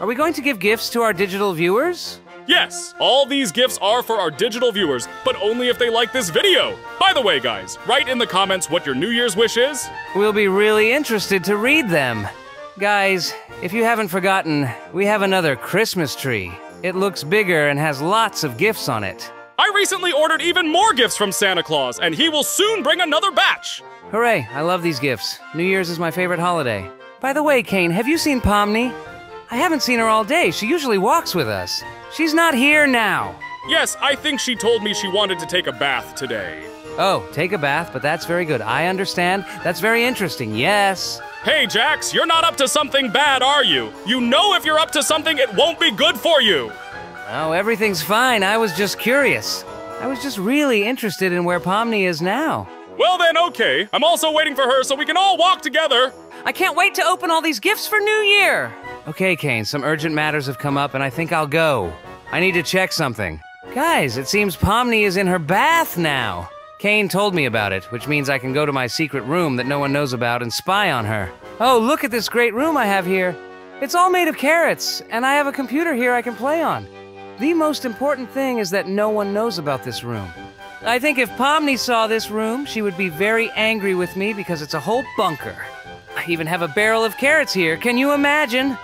Are we going to give gifts to our digital viewers? Yes, all these gifts are for our digital viewers, but only if they like this video. By the way, guys, write in the comments what your New Year's wish is. We'll be really interested to read them. Guys, if you haven't forgotten, we have another Christmas tree. It looks bigger and has lots of gifts on it. I recently ordered even more gifts from Santa Claus, and he will soon bring another batch. Hooray, I love these gifts. New Year's is my favorite holiday. By the way, Caine, have you seen Pomni? I haven't seen her all day. She usually walks with us. She's not here now. Yes, I think she told me she wanted to take a bath today. Oh, take a bath, but that's very good. I understand. That's very interesting. Yes. Hey, Jax, you're not up to something bad, are you? You know if you're up to something, it won't be good for you. Oh, everything's fine. I was just curious. I was just really interested in where Pomni is now. Well, then, okay. I'm also waiting for her so we can all walk together. I can't wait to open all these gifts for New Year. Okay, Caine, some urgent matters have come up and I think I'll go. I need to check something. Guys, it seems Pomni is in her bath now. Caine told me about it, which means I can go to my secret room that no one knows about and spy on her. Oh, look at this great room I have here. It's all made of carrots, and I have a computer here I can play on. The most important thing is that no one knows about this room. I think if Pomni saw this room, she would be very angry with me because it's a whole bunker. I even have a barrel of carrots here. Can you imagine?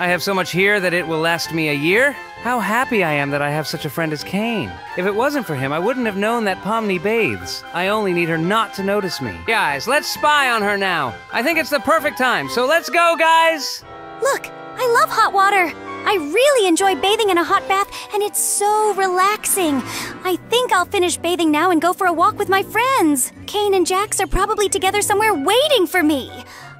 I have so much here that it will last me a year. How happy I am that I have such a friend as Caine. If it wasn't for him, I wouldn't have known that Pomni bathes. I only need her not to notice me. Guys, let's spy on her now. I think it's the perfect time, so let's go, guys! Look, I love hot water. I really enjoy bathing in a hot bath, and it's so relaxing. I think I'll finish bathing now and go for a walk with my friends. Caine and Jax are probably together somewhere waiting for me.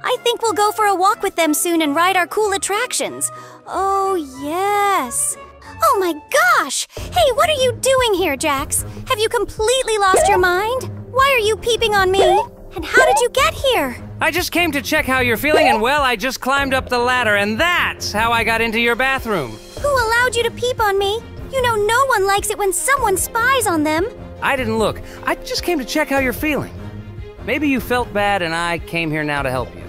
I think we'll go for a walk with them soon and ride our cool attractions. Oh, yes. Oh my gosh! Hey, what are you doing here, Jax? Have you completely lost your mind? Why are you peeping on me? And how did you get here? I just came to check how you're feeling, and well, I just climbed up the ladder, and that's how I got into your bathroom. Who allowed you to peep on me? You know no one likes it when someone spies on them. I didn't look. I just came to check how you're feeling. Maybe you felt bad, and I came here now to help you.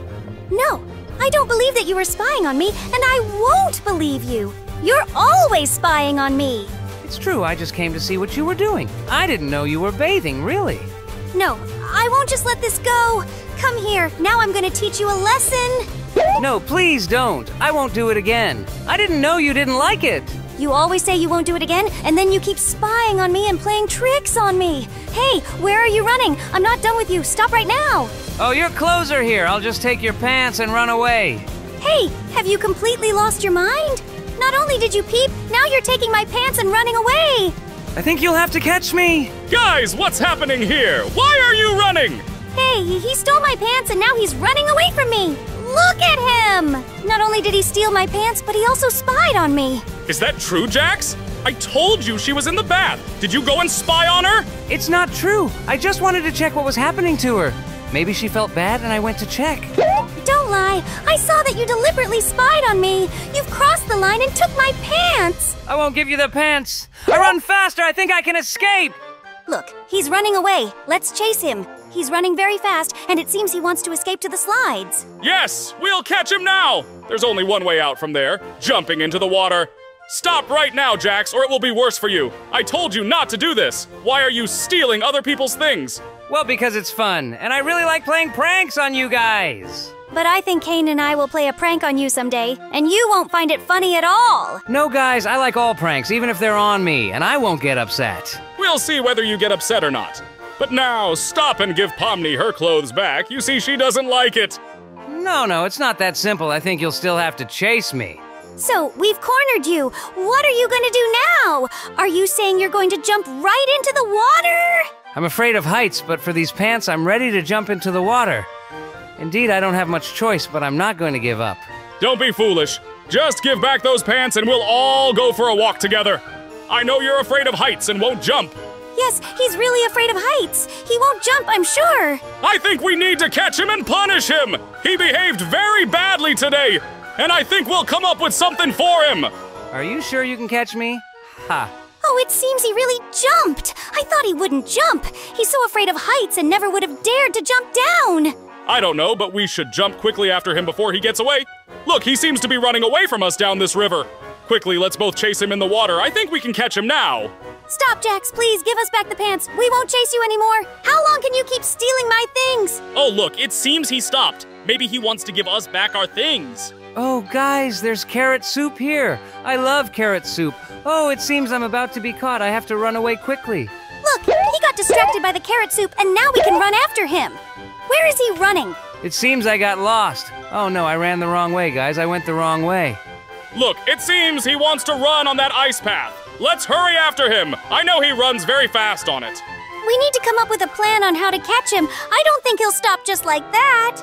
No, I don't believe that you were spying on me, and I won't believe you. You're always spying on me. It's true, I just came to see what you were doing. I didn't know you were bathing, really. No, I won't just let this go. Come here, now I'm gonna teach you a lesson. No, please don't. I won't do it again. I didn't know you didn't like it. You always say you won't do it again, and then you keep spying on me and playing tricks on me. Hey, where are you running? I'm not done with you. Stop right now. Oh, your clothes are here. I'll just take your pants and run away. Hey, have you completely lost your mind? Not only did you peep, now you're taking my pants and running away. I think you'll have to catch me. Guys, what's happening here? Why are you running? Hey, he stole my pants and now he's running away from me. Look at him! Not only did he steal my pants, but he also spied on me. Is that true, Jax? I told you she was in the bath. Did you go and spy on her? It's not true. I just wanted to check what was happening to her. Maybe she felt bad and I went to check. Don't lie. I saw that you deliberately spied on me. You've crossed the line and took my pants. I won't give you the pants. I run faster. I think I can escape. Look, he's running away. Let's chase him. He's running very fast, and it seems he wants to escape to the slides. Yes, we'll catch him now. There's only one way out from there jumping into the water. Stop right now, Jax, or it will be worse for you. I told you not to do this. Why are you stealing other people's things? Well, because it's fun, and I really like playing pranks on you guys. But I think Caine and I will play a prank on you someday, and you won't find it funny at all. No, guys, I like all pranks, even if they're on me, and I won't get upset. We'll see whether you get upset or not. But now, stop and give Pomni her clothes back. You see, she doesn't like it. No, no, it's not that simple. I think you'll still have to chase me. So, we've cornered you. What are you going to do now? Are you saying you're going to jump right into the water? I'm afraid of heights, but for these pants, I'm ready to jump into the water. Indeed, I don't have much choice, but I'm not going to give up. Don't be foolish. Just give back those pants and we'll all go for a walk together. I know you're afraid of heights and won't jump. Yes, he's really afraid of heights. He won't jump, I'm sure. I think we need to catch him and punish him. He behaved very badly today, and I think we'll come up with something for him. Are you sure you can catch me? Ha. Oh, it seems he really jumped. I thought he wouldn't jump. He's so afraid of heights and never would have dared to jump down. I don't know, but we should jump quickly after him before he gets away. Look, he seems to be running away from us down this river. Quickly, let's both chase him in the water. I think we can catch him now. Stop, Jax. Please give us back the pants. We won't chase you anymore. How long can you keep stealing my things? Oh, look, it seems he stopped. Maybe he wants to give us back our things. Oh, guys, there's carrot soup here. I love carrot soup. Oh, it seems I'm about to be caught. I have to run away quickly. Look, he got distracted by the carrot soup, and now we can run after him. Where is he running? It seems I got lost. Oh no, I ran the wrong way, guys. I went the wrong way. Look, it seems he wants to run on that ice path. Let's hurry after him. I know he runs very fast on it. We need to come up with a plan on how to catch him. I don't think he'll stop just like that.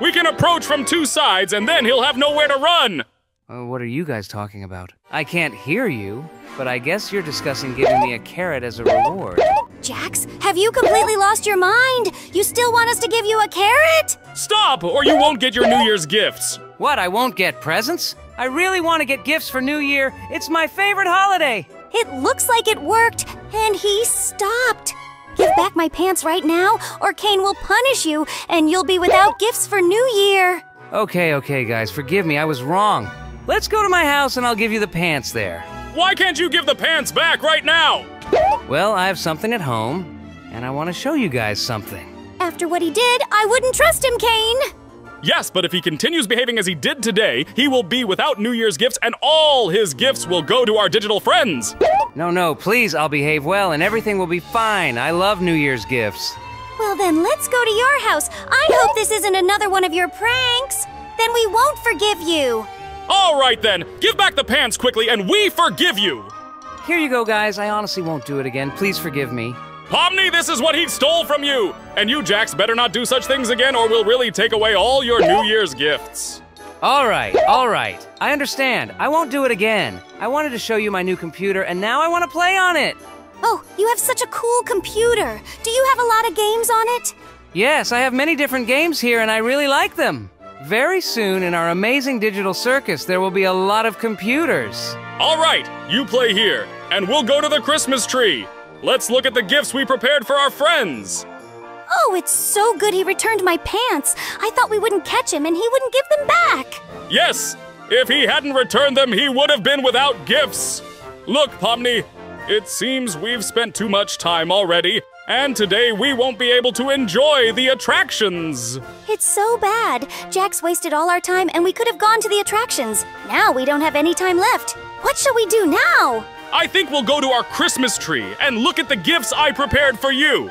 We can approach from two sides, and then he'll have nowhere to run. Uh, what are you guys talking about? I can't hear you, but I guess you're discussing giving me a carrot as a reward. Jax, have you completely lost your mind? You still want us to give you a carrot? Stop, or you won't get your New Year's gifts. What, I won't get presents? I really want to get gifts for New Year. It's my favorite holiday. It looks like it worked, and he stopped. Give back my pants right now, or Caine will punish you, and you'll be without gifts for New Year. Okay, okay, guys, forgive me. I was wrong. Let's go to my house and I'll give you the pants there. Why can't you give the pants back right now? Well, I have something at home, and I want to show you guys something. After what he did, I wouldn't trust him, Caine. Yes, but if he continues behaving as he did today, he will be without New Year's gifts, and all his gifts will go to our digital friends. No, no, please, I'll behave well and everything will be fine. I love New Year's gifts. Well, then let's go to your house. I hope this isn't another one of your pranks. Then we won't forgive you. All right then, give back the pants quickly and we forgive you! Here you go, guys. I honestly won't do it again. Please forgive me. Pomni, this is what he stole from you! And you, Jax, better not do such things again or we'll really take away all your New Year's gifts. All right, all right. I understand. I won't do it again. I wanted to show you my new computer, and now I want to play on it. Oh, you have such a cool computer. Do you have a lot of games on it? Yes, I have many different games here, and I really like them. Very soon, in our amazing digital circus, there will be a lot of computers. All right, you play here, and we'll go to the Christmas tree. Let's look at the gifts we prepared for our friends. Oh, it's so good he returned my pants. I thought we wouldn't catch him and he wouldn't give them back. Yes, if he hadn't returned them, he would have been without gifts. Look, Pomni, it seems we've spent too much time already, and today we won't be able to enjoy the attractions. It's so bad. Jax wasted all our time and we could have gone to the attractions. Now we don't have any time left. What shall we do now? I think we'll go to our Christmas tree and look at the gifts I prepared for you.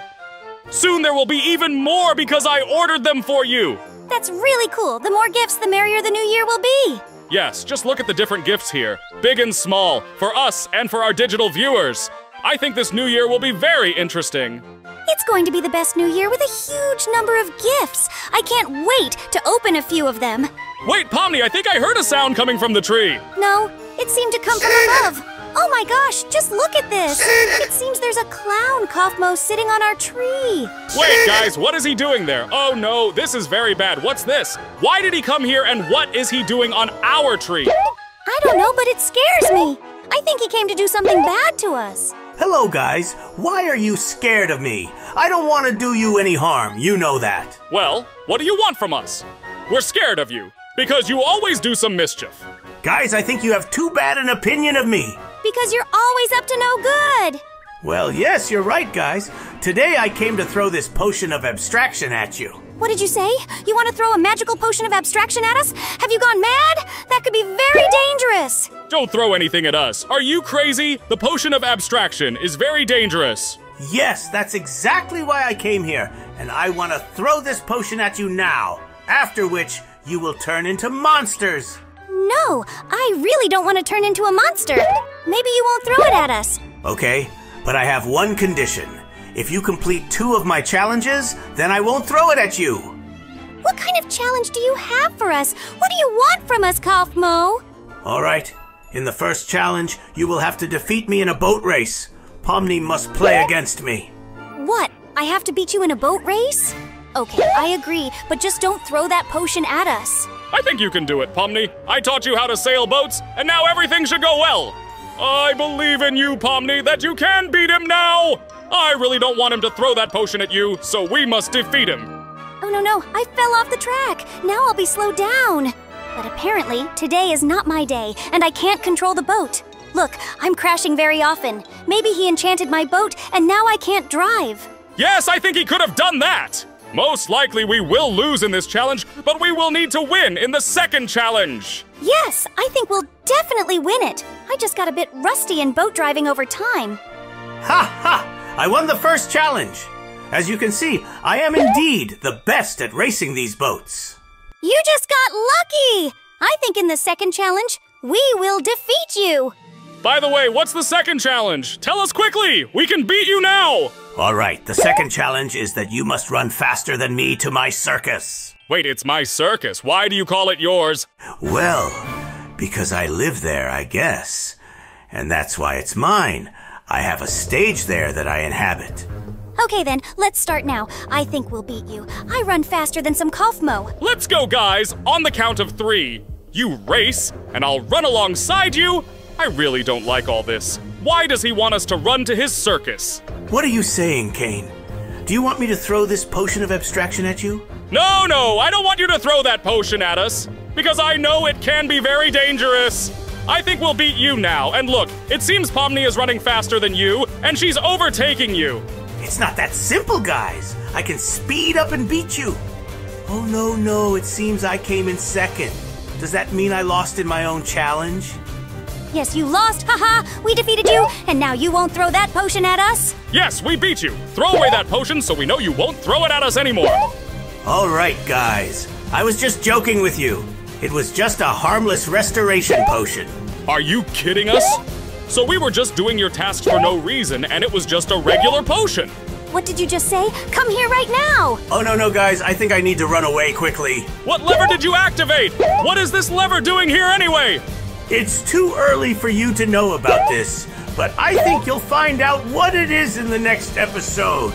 Soon there will be even more because I ordered them for you. That's really cool. The more gifts, the merrier the new year will be. Yes, just look at the different gifts here, big and small, for us and for our digital viewers. I think this new year will be very interesting. It's going to be the best new year with a huge number of gifts. I can't wait to open a few of them. Wait, Pomni, I think I heard a sound coming from the tree. No, it seemed to come from above. Oh my gosh, just look at this. It seems there's a clown, Kaufmo, sitting on our tree. Wait, guys, what is he doing there? Oh no, this is very bad. What's this? Why did he come here and what is he doing on our tree? I don't know, but it scares me. I think he came to do something bad to us. Hello, guys. Why are you scared of me? I don't want to do you any harm. You know that. Well, what do you want from us? We're scared of you because you always do some mischief. Guys, I think you have too bad an opinion of me. Because you're always up to no good. Well, yes, you're right, guys. Today I came to throw this potion of abstraction at you. What did you say? You want to throw a magical potion of abstraction at us? Have you gone mad? That could be very dangerous. Don't throw anything at us. Are you crazy? The potion of abstraction is very dangerous. Yes, that's exactly why I came here, and I want to throw this potion at you now. After which, you will turn into monsters. No, I really don't want to turn into a monster. Maybe you won't throw it at us. Okay, but I have one condition. If you complete two of my challenges, then I won't throw it at you. What kind of challenge do you have for us? What do you want from us, Kaufmo? All right. In the first challenge, you will have to defeat me in a boat race. Pomni must play against me. What? I have to beat you in a boat race? Okay, I agree, but just don't throw that potion at us. I think you can do it, Pomni. I taught you how to sail boats, and now everything should go well. I believe in you, Pomni, that you can beat him now. I really don't want him to throw that potion at you, so we must defeat him. Oh no, no, I fell off the track. Now I'll be slowed down. But apparently, today is not my day, and I can't control the boat. Look, I'm crashing very often. Maybe he enchanted my boat, and now I can't drive. Yes, I think he could have done that. Most likely we will lose in this challenge, but we will need to win in the second challenge. Yes, I think we'll definitely win it. I just got a bit rusty in boat driving over time. Ha ha! I won the first challenge. As you can see, I am indeed the best at racing these boats. You just got lucky! I think in the second challenge, we will defeat you. By the way, what's the second challenge? Tell us quickly! We can beat you now! All right, the second challenge is that you must run faster than me to my circus. Wait, it's my circus. Why do you call it yours? Well, because I live there, I guess. And that's why it's mine. I have a stage there that I inhabit. Okay then, let's start now. I think we'll beat you. I run faster than some Kaufmo. Let's go, guys! On the count of three. You race, and I'll run alongside you. I really don't like all this. Why does he want us to run to his circus? What are you saying, Caine? Do you want me to throw this potion of abstraction at you? No, no, I don't want you to throw that potion at us, because I know it can be very dangerous. I think we'll beat you now, and look, it seems Pomni is running faster than you, and she's overtaking you. It's not that simple, guys. I can speed up and beat you. Oh, no, no, it seems I came in second. Does that mean I lost in my own challenge? Yes, you lost, haha! We defeated you, and now you won't throw that potion at us? Yes, we beat you. Throw away that potion so we know you won't throw it at us anymore. All right, guys. I was just joking with you. It was just a harmless restoration potion. Are you kidding us? So we were just doing your tasks for no reason, and it was just a regular potion. What did you just say? Come here right now! Oh, no, no, guys, I think I need to run away quickly. What lever did you activate? What is this lever doing here anyway? It's too early for you to know about this, but I think you'll find out what it is in the next episode.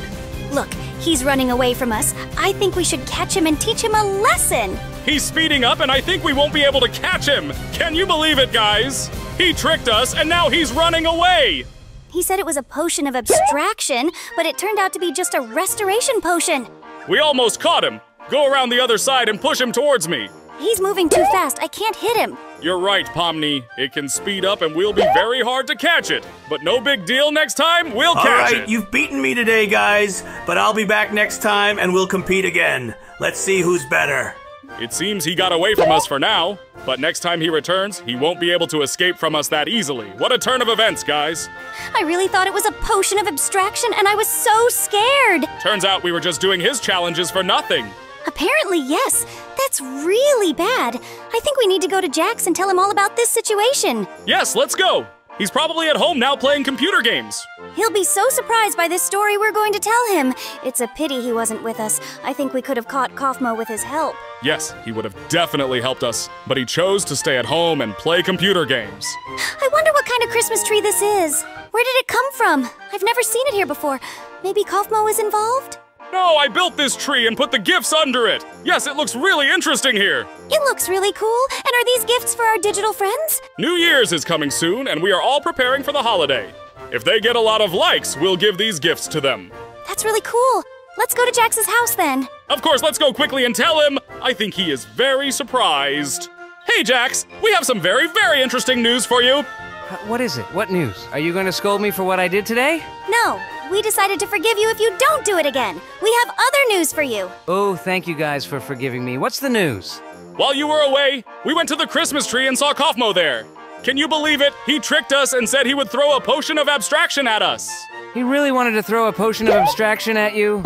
Look, he's running away from us. I think we should catch him and teach him a lesson. He's speeding up, and I think we won't be able to catch him. Can you believe it, guys? He tricked us, and now he's running away. He said it was a potion of abstraction, but it turned out to be just a restoration potion. We almost caught him. Go around the other side and push him towards me. He's moving too fast. I can't hit him. You're right, Pomni. It can speed up and we'll be very hard to catch it. But no big deal next time, we'll All catch right, it. All right, you've beaten me today, guys, but I'll be back next time and we'll compete again. Let's see who's better. It seems he got away from us for now, but next time he returns, he won't be able to escape from us that easily. What a turn of events, guys. I really thought it was a potion of abstraction, and I was so scared. Turns out we were just doing his challenges for nothing. Apparently, yes. That's really bad. I think we need to go to Jax and tell him all about this situation. Yes, let's go. He's probably at home now playing computer games. He'll be so surprised by this story we're going to tell him. It's a pity he wasn't with us. I think we could have caught Kaufmo with his help. Yes, he would have definitely helped us, but he chose to stay at home and play computer games. I wonder what kind of Christmas tree this is. Where did it come from? I've never seen it here before. Maybe Kaufmo is involved? No, I built this tree and put the gifts under it. Yes, it looks really interesting here. It looks really cool. And are these gifts for our digital friends? New Year's is coming soon, and we are all preparing for the holiday. If they get a lot of likes, we'll give these gifts to them. That's really cool. Let's go to Jax's house then. Of course, let's go quickly and tell him. I think he is very surprised. Hey, Jax, we have some very, very interesting news for you. Uh, What is it? What news? Are you going to scold me for what I did today? No, we decided to forgive you if you don't do it again. We have other news for you. Oh, thank you guys for forgiving me. What's the news? While you were away, we went to the Christmas tree and saw Kaufmo there. Can you believe it? He tricked us and said he would throw a potion of abstraction at us. He really wanted to throw a potion of abstraction at you?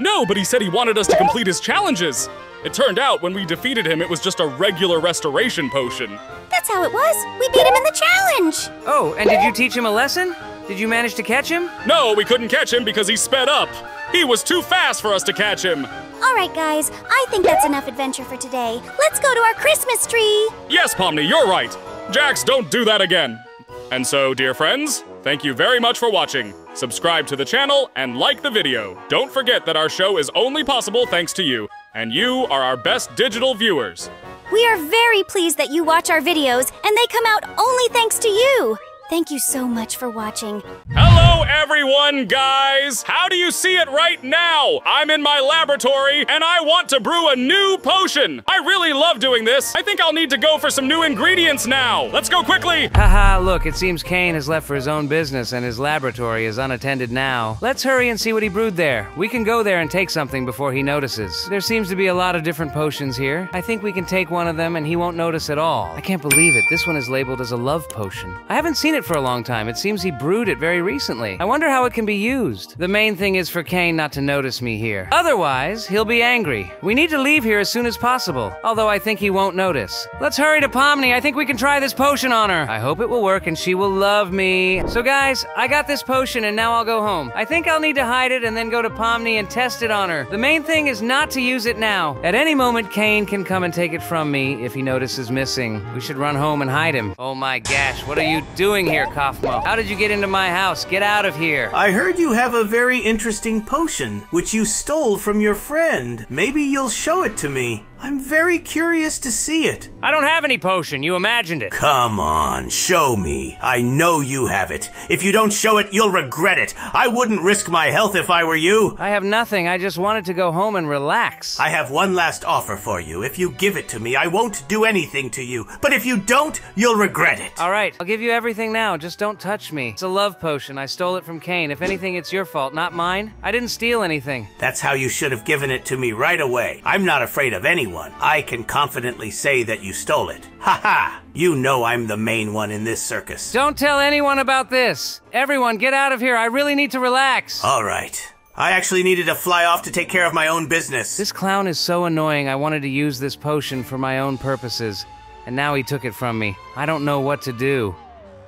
No, but he said he wanted us to complete his challenges. It turned out when we defeated him, it was just a regular restoration potion. That's how it was. We beat him in the challenge. Oh, and did you teach him a lesson? Did you manage to catch him? No, we couldn't catch him because he sped up. He was too fast for us to catch him. All right, guys. I think that's enough adventure for today. Let's go to our Christmas tree. Yes, Pomni, you're right. Jax, don't do that again. And so, dear friends, thank you very much for watching. Subscribe to the channel and like the video. Don't forget that our show is only possible thanks to you, and you are our best digital viewers. We are very pleased that you watch our videos, and they come out only thanks to you. Thank you so much for watching. Hello, everyone, guys! How do you see it right now? I'm in my laboratory and I want to brew a new potion. I really love doing this. I think I'll need to go for some new ingredients now. Let's go quickly. Haha, look, it seems Caine has left for his own business and his laboratory is unattended now. Let's hurry and see what he brewed there. We can go there and take something before he notices. There seems to be a lot of different potions here. I think we can take one of them and he won't notice at all. I can't believe it. This one is labeled as a love potion. I haven't seen it for a long time. It seems he brewed it very recently. I wonder how it can be used. The main thing is for Caine not to notice me here. Otherwise, he'll be angry. We need to leave here as soon as possible, although I think he won't notice. Let's hurry to Pomni. I think we can try this potion on her. I hope it will work and she will love me. So guys, I got this potion and now I'll go home. I think I'll need to hide it and then go to Pomni and test it on her. The main thing is not to use it now. At any moment, Caine can come and take it from me if he notices missing. We should run home and hide him. Oh my gosh, what are you doing here? How did you get into my house? Get out of here. I heard you have a very interesting potion, which you stole from your friend. Maybe you'll show it to me. I'm very curious to see it. I don't have any potion. You imagined it. Come on, show me. I know you have it. If you don't show it, you'll regret it. I wouldn't risk my health if I were you. I have nothing. I just wanted to go home and relax. I have one last offer for you. If you give it to me, I won't do anything to you. But if you don't, you'll regret it. All right, I'll give you everything now. Just don't touch me. It's a love potion. I stole it from Caine. If anything, it's your fault, not mine. I didn't steal anything. That's how you should have given it to me right away. I'm not afraid of anyone. I can confidently say that you stole it. Ha ha! You know I'm the main one in this circus. Don't tell anyone about this. Everyone, get out of here. I really need to relax. All right. I actually needed to fly off to take care of my own business. This clown is so annoying, I wanted to use this potion for my own purposes, and now he took it from me. I don't know what to do.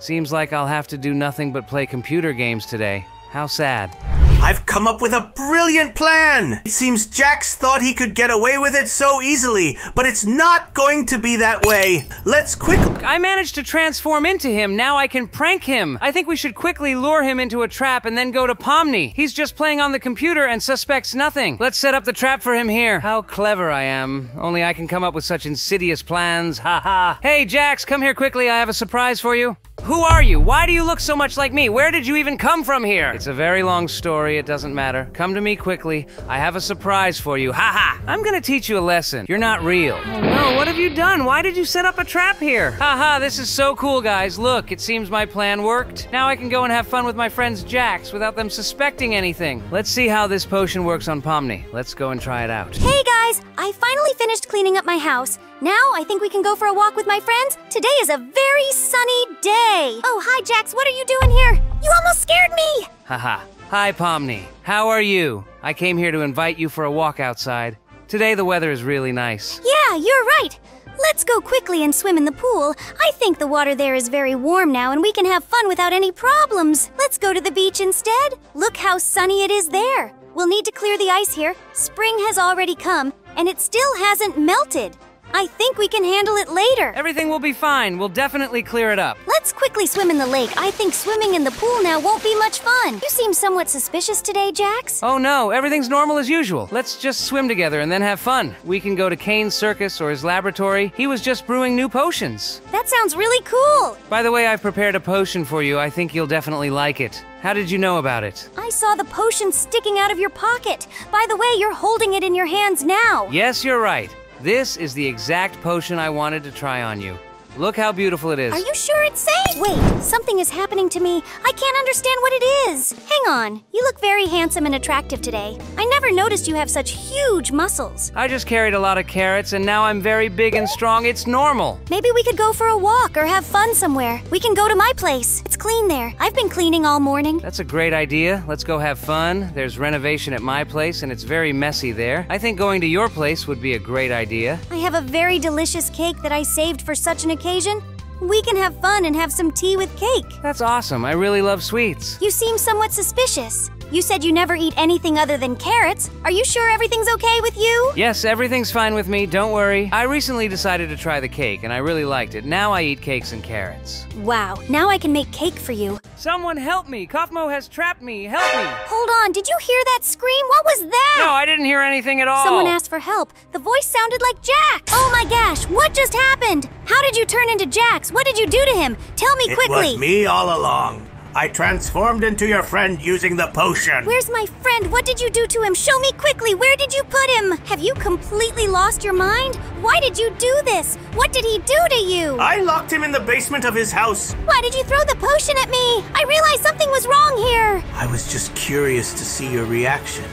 Seems like I'll have to do nothing but play computer games today. How sad. I've come up with a brilliant plan! It seems Jax thought he could get away with it so easily, but it's not going to be that way. Let's quickly. I managed to transform into him. Now I can prank him. I think we should quickly lure him into a trap and then go to Pomni. He's just playing on the computer and suspects nothing. Let's set up the trap for him here. How clever I am. Only I can come up with such insidious plans. Ha ha. Hey, Jax, come here quickly. I have a surprise for you. Who are you? Why do you look so much like me? Where did you even come from here? It's a very long story. It doesn't matter. Come to me quickly. I have a surprise for you. Ha ha! I'm gonna teach you a lesson. You're not real. Oh no, what have you done? Why did you set up a trap here? Ha ha, this is so cool, guys. Look, it seems my plan worked. Now I can go and have fun with my friends Jax without them suspecting anything. Let's see how this potion works on Pomni. Let's go and try it out. Hey guys, I finally finished cleaning up my house. Now I think we can go for a walk with my friends. Today is a very sunny day. Oh, hi Jax, what are you doing here? You almost scared me. Haha. Hi, Pomni. How are you? I came here to invite you for a walk outside. Today the weather is really nice. Yeah, you're right. Let's go quickly and swim in the pool. I think the water there is very warm now and we can have fun without any problems. Let's go to the beach instead. Look how sunny it is there. We'll need to clear the ice here. Spring has already come and it still hasn't melted. I think we can handle it later. Everything will be fine. We'll definitely clear it up. Let's quickly swim in the lake. I think swimming in the pool now won't be much fun. You seem somewhat suspicious today, Jax. Oh no, everything's normal as usual. Let's just swim together and then have fun. We can go to Caine's circus or his laboratory. He was just brewing new potions. That sounds really cool. By the way, I've prepared a potion for you. I think you'll definitely like it. How did you know about it? I saw the potion sticking out of your pocket. By the way, you're holding it in your hands now. Yes, you're right. This is the exact potion I wanted to try on you. Look how beautiful it is. Are you sure it's safe? Wait, something is happening to me. I can't understand what it is. Hang on. You look very handsome and attractive today. I never noticed you have such huge muscles. I just carried a lot of carrots and now I'm very big and strong. It's normal. Maybe we could go for a walk or have fun somewhere. We can go to my place. It's clean there. I've been cleaning all morning. That's a great idea. Let's go have fun. There's renovation at my place and it's very messy there. I think going to your place would be a great idea. I have a very delicious cake that I saved for such an occasion. We can have fun and have some tea with cake. That's awesome. I really love sweets. You seem somewhat suspicious. You said you never eat anything other than carrots. Are you sure everything's okay with you? Yes, everything's fine with me. Don't worry. I recently decided to try the cake and I really liked it. Now I eat cakes and carrots. Wow, now I can make cake for you. Someone help me! Kaufmo has trapped me! Help me! Hold on, did you hear that scream? What was that? No, I didn't hear anything at all! Someone asked for help. The voice sounded like Jax. Oh my gosh, what just happened? How did you turn into Jax? What did you do to him? Tell me It quickly. was me all along. I transformed into your friend using the potion. Where's my friend? What did you do to him? Show me quickly. Where did you put him? Have you completely lost your mind? Why did you do this? What did he do to you? I locked him in the basement of his house. Why did you throw the potion at me? I realized something was wrong here. I was just curious to see your reaction.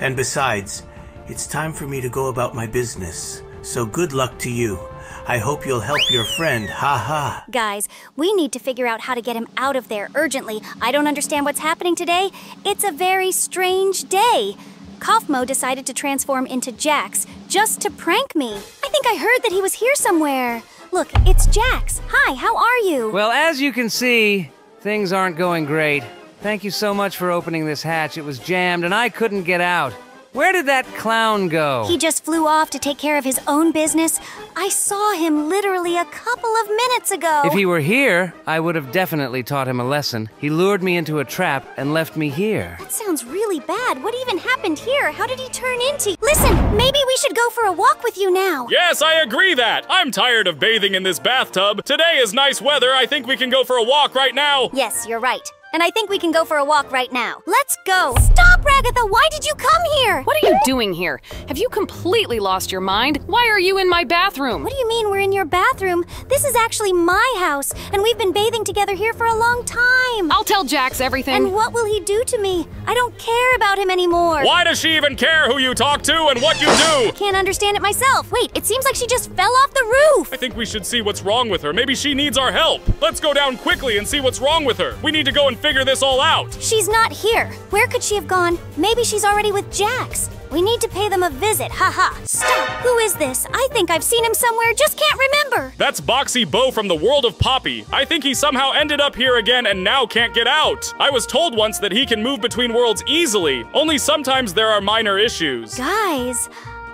And besides, it's time for me to go about my business. So good luck to you. I hope you'll help your friend, ha ha. Guys, we need to figure out how to get him out of there urgently. I don't understand what's happening today. It's a very strange day. Kaufmo decided to transform into Jax just to prank me. I think I heard that he was here somewhere. Look, it's Jax. Hi, how are you? Well, as you can see, things aren't going great. Thank you so much for opening this hatch. It was jammed and I couldn't get out. Where did that clown go? He just flew off to take care of his own business. I saw him literally a couple of minutes ago. If he were here, I would have definitely taught him a lesson. He lured me into a trap and left me here. That sounds really bad. What even happened here? How did he turn into? Listen, maybe we should go for a walk with you now. Yes, I agree that. I'm tired of bathing in this bathtub. Today is nice weather. I think we can go for a walk right now. Yes, you're right. And I think we can go for a walk right now. Let's go. Stop, Ragatha. Why did you come here? What are you doing here? Have you completely lost your mind? Why are you in my bathroom? What do you mean we're in your bathroom? This is actually my house, and we've been bathing together here for a long time. I'll tell Jax everything. And what will he do to me? I don't care about him anymore. Why does she even care who you talk to and what you do? I can't understand it myself. Wait, it seems like she just fell off the roof. I think we should see what's wrong with her. Maybe she needs our help. Let's go down quickly and see what's wrong with her. We need to go and figure this all out. She's not here. Where could she have gone? Maybe she's already with Jax. We need to pay them a visit. Haha. Stop. Who is this? I think I've seen him somewhere, just can't remember. That's Boxy Boo from the world of Poppy. I think he somehow ended up here again and now can't get out. I was told once that he can move between worlds easily, only sometimes there are minor issues. Guys,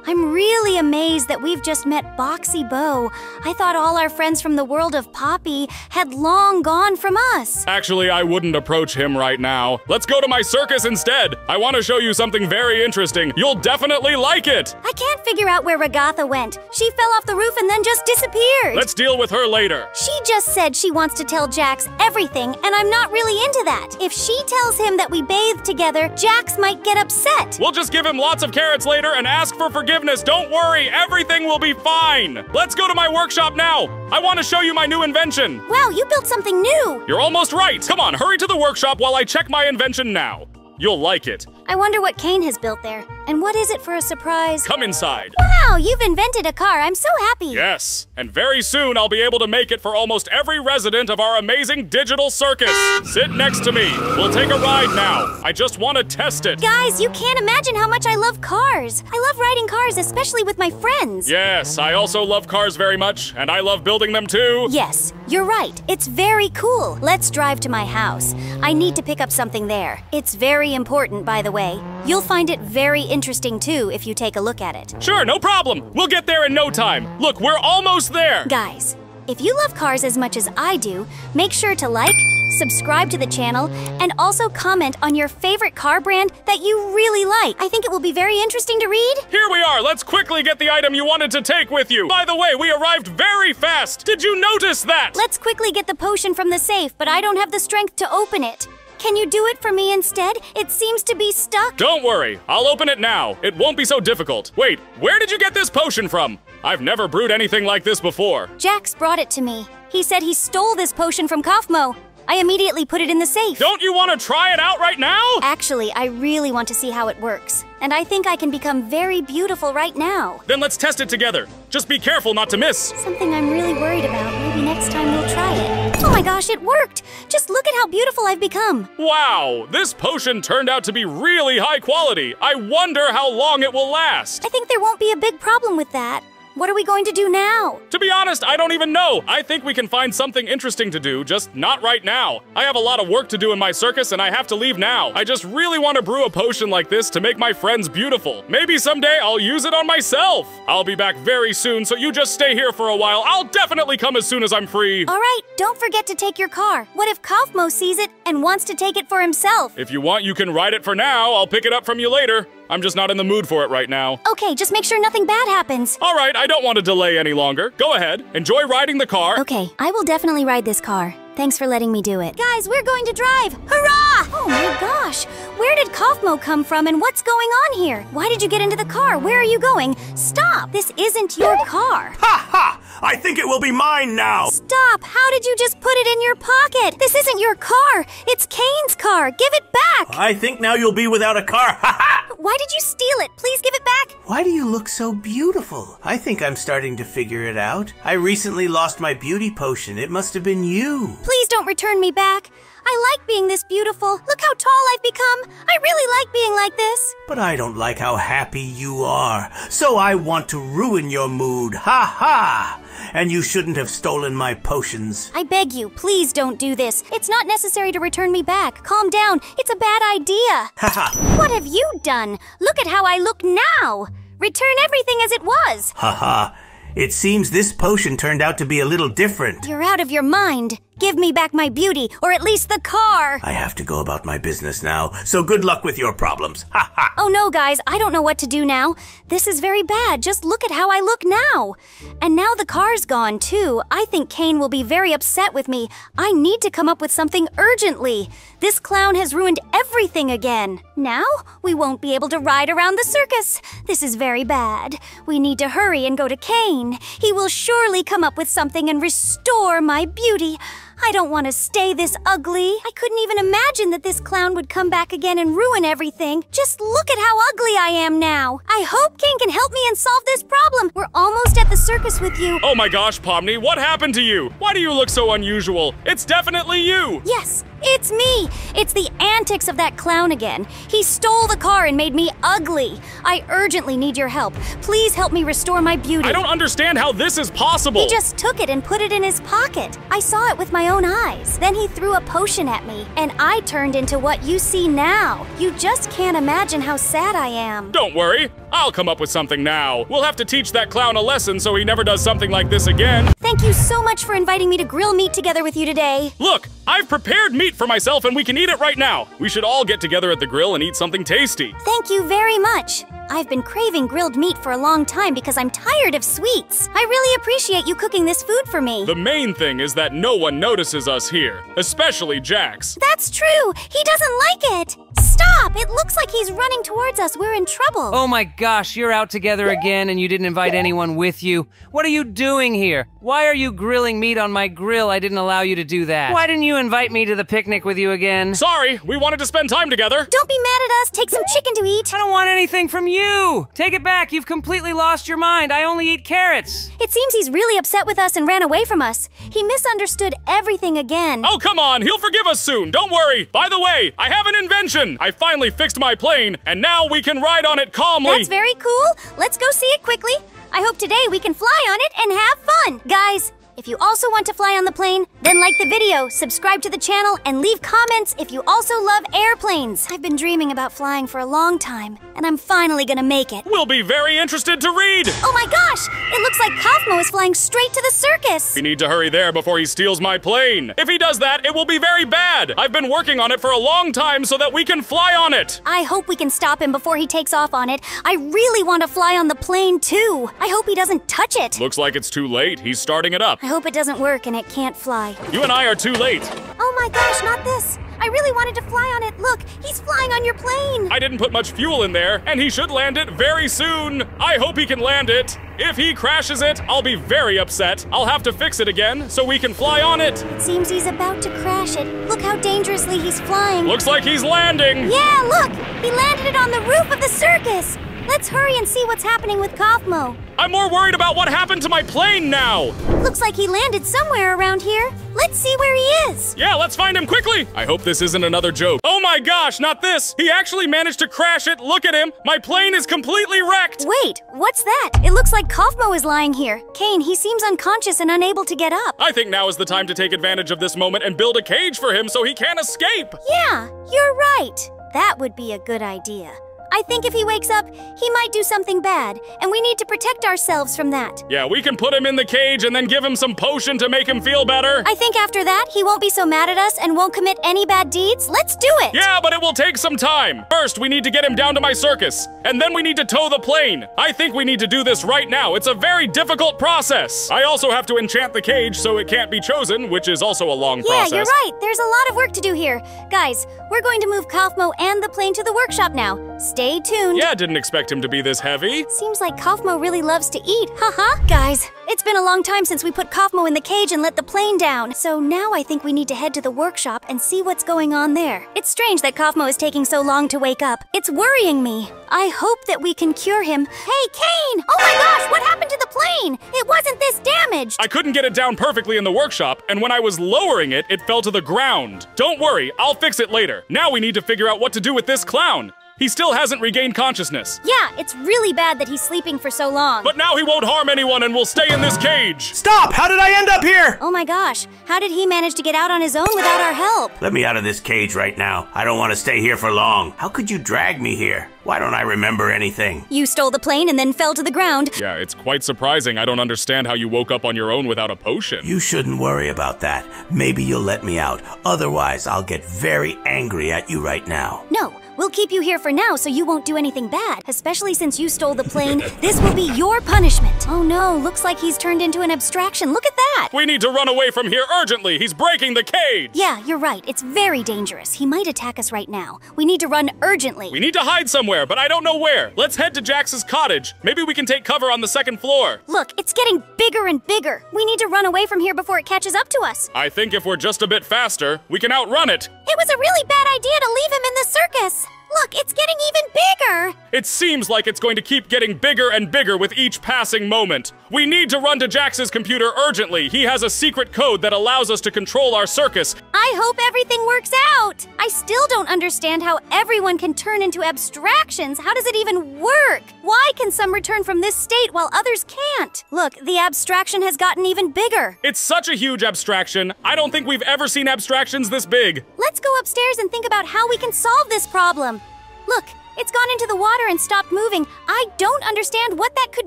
I'm really amazed that we've just met Boxy Boo. I thought all our friends from the world of Poppy had long gone from us. Actually, I wouldn't approach him right now. Let's go to my circus instead. I want to show you something very interesting. You'll definitely like it. I can't figure out where Ragatha went. She fell off the roof and then just disappeared. Let's deal with her later. She just said she wants to tell Jax everything, and I'm not really into that. If she tells him that we bathed together, Jax might get upset. We'll just give him lots of carrots later and ask for forgiveness. Don't worry, everything will be fine. Let's go to my workshop now. I want to show you my new invention. Wow, you built something new. You're almost right. Come on, hurry to the workshop while I check my invention now. You'll like it. I wonder what Caine has built there. And what is it for a surprise? Come inside. Wow, you've invented a car. I'm so happy. Yes, and very soon I'll be able to make it for almost every resident of our amazing digital circus. Sit next to me. We'll take a ride now. I just want to test it. Guys, you can't imagine how much I love cars. I love riding cars, especially with my friends. Yes, I also love cars very much, and I love building them too. Yes, you're right. It's very cool. Let's drive to my house. I need to pick up something there. It's very important, by the way. You'll find it very interesting too if you take a look at it. Sure, no problem. We'll get there in no time. Look, we're almost there. Guys, if you love cars as much as I do, make sure to like, subscribe to the channel, and also comment on your favorite car brand that you really like. I think it will be very interesting to read. Here we are. Let's quickly get the item you wanted to take with you. By the way, we arrived very fast. Did you notice that? Let's quickly get the potion from the safe, but I don't have the strength to open it. Can you do it for me instead? It seems to be stuck. Don't worry, I'll open it now. It won't be so difficult. Wait, where did you get this potion from? I've never brewed anything like this before. Jax brought it to me. He said he stole this potion from Kaufmo. I immediately put it in the safe. Don't you want to try it out right now? Actually, I really want to see how it works. And I think I can become very beautiful right now. Then let's test it together. Just be careful not to miss. Something I'm really worried about. Maybe next time we'll try it. Oh my gosh, it worked! Just look at how beautiful I've become. Wow, this potion turned out to be really high quality. I wonder how long it will last. I think there won't be a big problem with that. What are we going to do now? To be honest, I don't even know. I think we can find something interesting to do, just not right now. I have a lot of work to do in my circus and I have to leave now. I just really want to brew a potion like this to make my friends beautiful. Maybe someday I'll use it on myself. I'll be back very soon, so you just stay here for a while. I'll definitely come as soon as I'm free. All right, don't forget to take your car. What if Kaufmo sees it and wants to take it for himself? If you want, you can ride it for now. I'll pick it up from you later. I'm just not in the mood for it right now. Okay, just make sure nothing bad happens. All right, I don't want to delay any longer. Go ahead, enjoy riding the car. Okay, I will definitely ride this car. Thanks for letting me do it. Guys, we're going to drive! Hurrah! Ah, oh my gosh! Where did Kaufmo come from and what's going on here? Why did you get into the car? Where are you going? Stop! This isn't your car. Ha ha! I think it will be mine now. Stop! How did you just put it in your pocket? This isn't your car. It's Caine's car. Give it back. I think now you'll be without a car. Ha ha! Why did you steal it? Please give it back. Why do you look so beautiful? I think I'm starting to figure it out. I recently lost my beauty potion. It must have been you. Please don't return me back. I like being this beautiful. Look how tall I've become. I really like being like this. But I don't like how happy you are. So I want to ruin your mood. Ha ha! And you shouldn't have stolen my potions. I beg you, please don't do this. It's not necessary to return me back. Calm down. It's a bad idea. Ha ha! What have you done? Look at how I look now. Return everything as it was. Ha ha! It seems this potion turned out to be a little different. You're out of your mind. Give me back my beauty, or at least the car. I have to go about my business now, so good luck with your problems. Ha ha! Oh no, guys, I don't know what to do now. This is very bad. Just look at how I look now. And now the car's gone, too. I think Caine will be very upset with me. I need to come up with something urgently. This clown has ruined everything again. Now we won't be able to ride around the circus. This is very bad. We need to hurry and go to Caine. He will surely come up with something and restore my beauty. I don't want to stay this ugly. I couldn't even imagine that this clown would come back again and ruin everything. Just look at how ugly I am now. I hope King can help me and solve this problem. We're almost at the circus with you. Oh my gosh, Pomni, what happened to you? Why do you look so unusual? It's definitely you! Yes, It's me! It's the antics of that clown again. He stole the car and made me ugly. I urgently need your help. Please help me restore my beauty. I don't understand how this is possible. He just took it and put it in his pocket. I saw it with my own eyes. Then he threw a potion at me, and I turned into what you see now. You just can't imagine how sad I am. Don't worry, I'll come up with something now. We'll have to teach that clown a lesson so he never does something like this again. Thank you so much for inviting me to grill meat together with you today. Look, I've prepared meat for myself and we can eat it right now. We should all get together at the grill and eat something tasty. Thank you very much. I've been craving grilled meat for a long time because I'm tired of sweets. I really appreciate you cooking this food for me. The main thing is that no one notices us here, especially Jax. That's true. He doesn't like it. Stop! It looks like he's running towards us. We're in trouble. Oh my gosh, you're out together again and you didn't invite anyone with you. What are you doing here? Why are you grilling meat on my grill? I didn't allow you to do that. Why didn't you invite me to the picnic with you again? Sorry, we wanted to spend time together. Don't be mad at us. Take some chicken to eat. I don't want anything from you! Take it back, you've completely lost your mind. I only eat carrots. It seems he's really upset with us and ran away from us. He misunderstood everything again. Oh, come on, he'll forgive us soon. Don't worry. By the way, I have an invention. I finally fixed my plane, and now we can ride on it calmly. That's very cool. Let's go see it quickly. I hope today we can fly on it and have fun. Guys, if you also want to fly on the plane, then like the video, subscribe to the channel, and leave comments if you also love airplanes. I've been dreaming about flying for a long time, and I'm finally gonna make it. We'll be very interested to read. Oh my gosh! It looks like Kaufmo is flying straight to the circus! We need to hurry there before he steals my plane. If he does that, it will be very bad. I've been working on it for a long time so that we can fly on it. I hope we can stop him before he takes off on it. I really want to fly on the plane too. I hope he doesn't touch it. Looks like it's too late. He's starting it up. I hope it doesn't work and it can't fly. You and I are too late. Oh my gosh, not this! I really wanted to fly on it. Look, he's flying on your plane. I didn't put much fuel in there, and he should land it very soon. I hope he can land it. If he crashes it, I'll be very upset. I'll have to fix it again so we can fly on it. It seems he's about to crash it. Look how dangerously he's flying. Looks like he's landing. Yeah, look! He landed it on the roof of the circus! Let's hurry and see what's happening with Kaufmo. I'm more worried about what happened to my plane now. Looks like he landed somewhere around here. Let's see where he is. Yeah, let's find him quickly. I hope this isn't another joke. Oh my gosh, not this. He actually managed to crash it. Look at him. My plane is completely wrecked. Wait, what's that? It looks like Kaufmo is lying here. Caine, he seems unconscious and unable to get up. I think now is the time to take advantage of this moment and build a cage for him so he can't escape. Yeah, you're right. That would be a good idea. I think if he wakes up, he might do something bad, and we need to protect ourselves from that. Yeah, we can put him in the cage and then give him some potion to make him feel better. I think after that, he won't be so mad at us and won't commit any bad deeds. Let's do it! Yeah, but it will take some time. First, we need to get him down to my circus, and then we need to tow the plane. I think we need to do this right now. It's a very difficult process. I also have to enchant the cage so it can't be chosen, which is also a long Yeah, process. Yeah, you're right. There's a lot of work to do here. Guys, we're going to move Kaufmo and the plane to the workshop now. Stay tuned. Yeah, didn't expect him to be this heavy. Seems like Kaufmo really loves to eat, haha. Guys, it's been a long time since we put Kaufmo in the cage and let the plane down. So now I think we need to head to the workshop and see what's going on there. It's strange that Kaufmo is taking so long to wake up. It's worrying me. I hope that we can cure him. Hey, Caine! Oh my gosh, what happened to the plane? It wasn't this damaged. I couldn't get it down perfectly in the workshop, and when I was lowering it, it fell to the ground. Don't worry, I'll fix it later. Now we need to figure out what to do with this clown. He still hasn't regained consciousness. Yeah, it's really bad that he's sleeping for so long. But now he won't harm anyone and will stay in this cage. Stop! How did I end up here? Oh my gosh, how did he manage to get out on his own without our help? Let me out of this cage right now. I don't want to stay here for long. How could you drag me here? Why don't I remember anything? You stole the plane and then fell to the ground. Yeah, it's quite surprising. I don't understand how you woke up on your own without a potion. You shouldn't worry about that. Maybe you'll let me out. Otherwise, I'll get very angry at you right now. No, we'll keep you here for now so you won't do anything bad. Especially since you stole the plane. this will be your punishment. Oh no, looks like he's turned into an abstraction. Look at that. We need to run away from here urgently. He's breaking the cage. Yeah, you're right. It's very dangerous. He might attack us right now. We need to run urgently. We need to hide somewhere, but I don't know where. Let's head to Jax's cottage. Maybe we can take cover on the second floor. Look, it's getting bigger and bigger. We need to run away from here before it catches up to us. I think if we're just a bit faster, we can outrun it. It was a really bad idea to leave him in the circus. Look, it's getting even bigger! It seems like it's going to keep getting bigger and bigger with each passing moment. We need to run to Jax's computer urgently. He has a secret code that allows us to control our circus. I hope everything works out! I still don't understand how everyone can turn into abstractions. How does it even work? Why can some return from this state while others can't? Look, the abstraction has gotten even bigger. It's such a huge abstraction. I don't think we've ever seen abstractions this big. Let's go upstairs and think about how we can solve this problem. Look, it's gone into the water and stopped moving. I don't understand what that could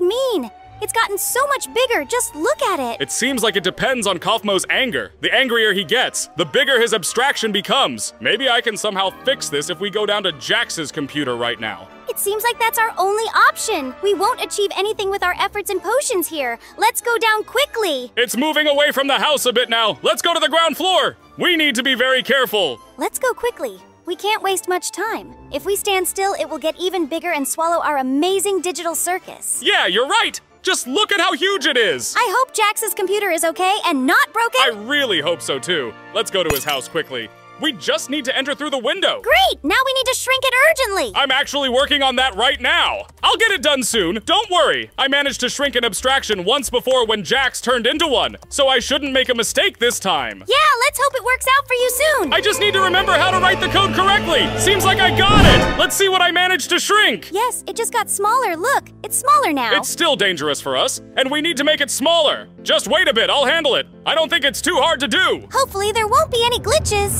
mean. It's gotten so much bigger, just look at it. It seems like it depends on Kaufmo's anger. The angrier he gets, the bigger his abstraction becomes. Maybe I can somehow fix this if we go down to Jax's computer right now. It seems like that's our only option. We won't achieve anything with our efforts and potions here. Let's go down quickly. It's moving away from the house a bit now. Let's go to the ground floor. We need to be very careful. Let's go quickly. We can't waste much time. If we stand still, it will get even bigger and swallow our amazing digital circus. Yeah, you're right. Just look at how huge it is. I hope Jax's computer is okay and not broken. I really hope so too. Let's go to his house quickly. We just need to enter through the window. Great! Now we need to shrink it urgently. I'm actually working on that right now. I'll get it done soon. Don't worry. I managed to shrink an abstraction once before when Jax turned into one, so I shouldn't make a mistake this time. yeah, let's hope it works out for you soon. I just need to remember how to write the code correctly. Seems like I got it. Let's see what I managed to shrink. yes, it just got smaller. Look, it's smaller now. It's still dangerous for us, and we need to make it smaller. Just wait a bit, I'll handle it. I don't think it's too hard to do. Hopefully, there won't be any glitches.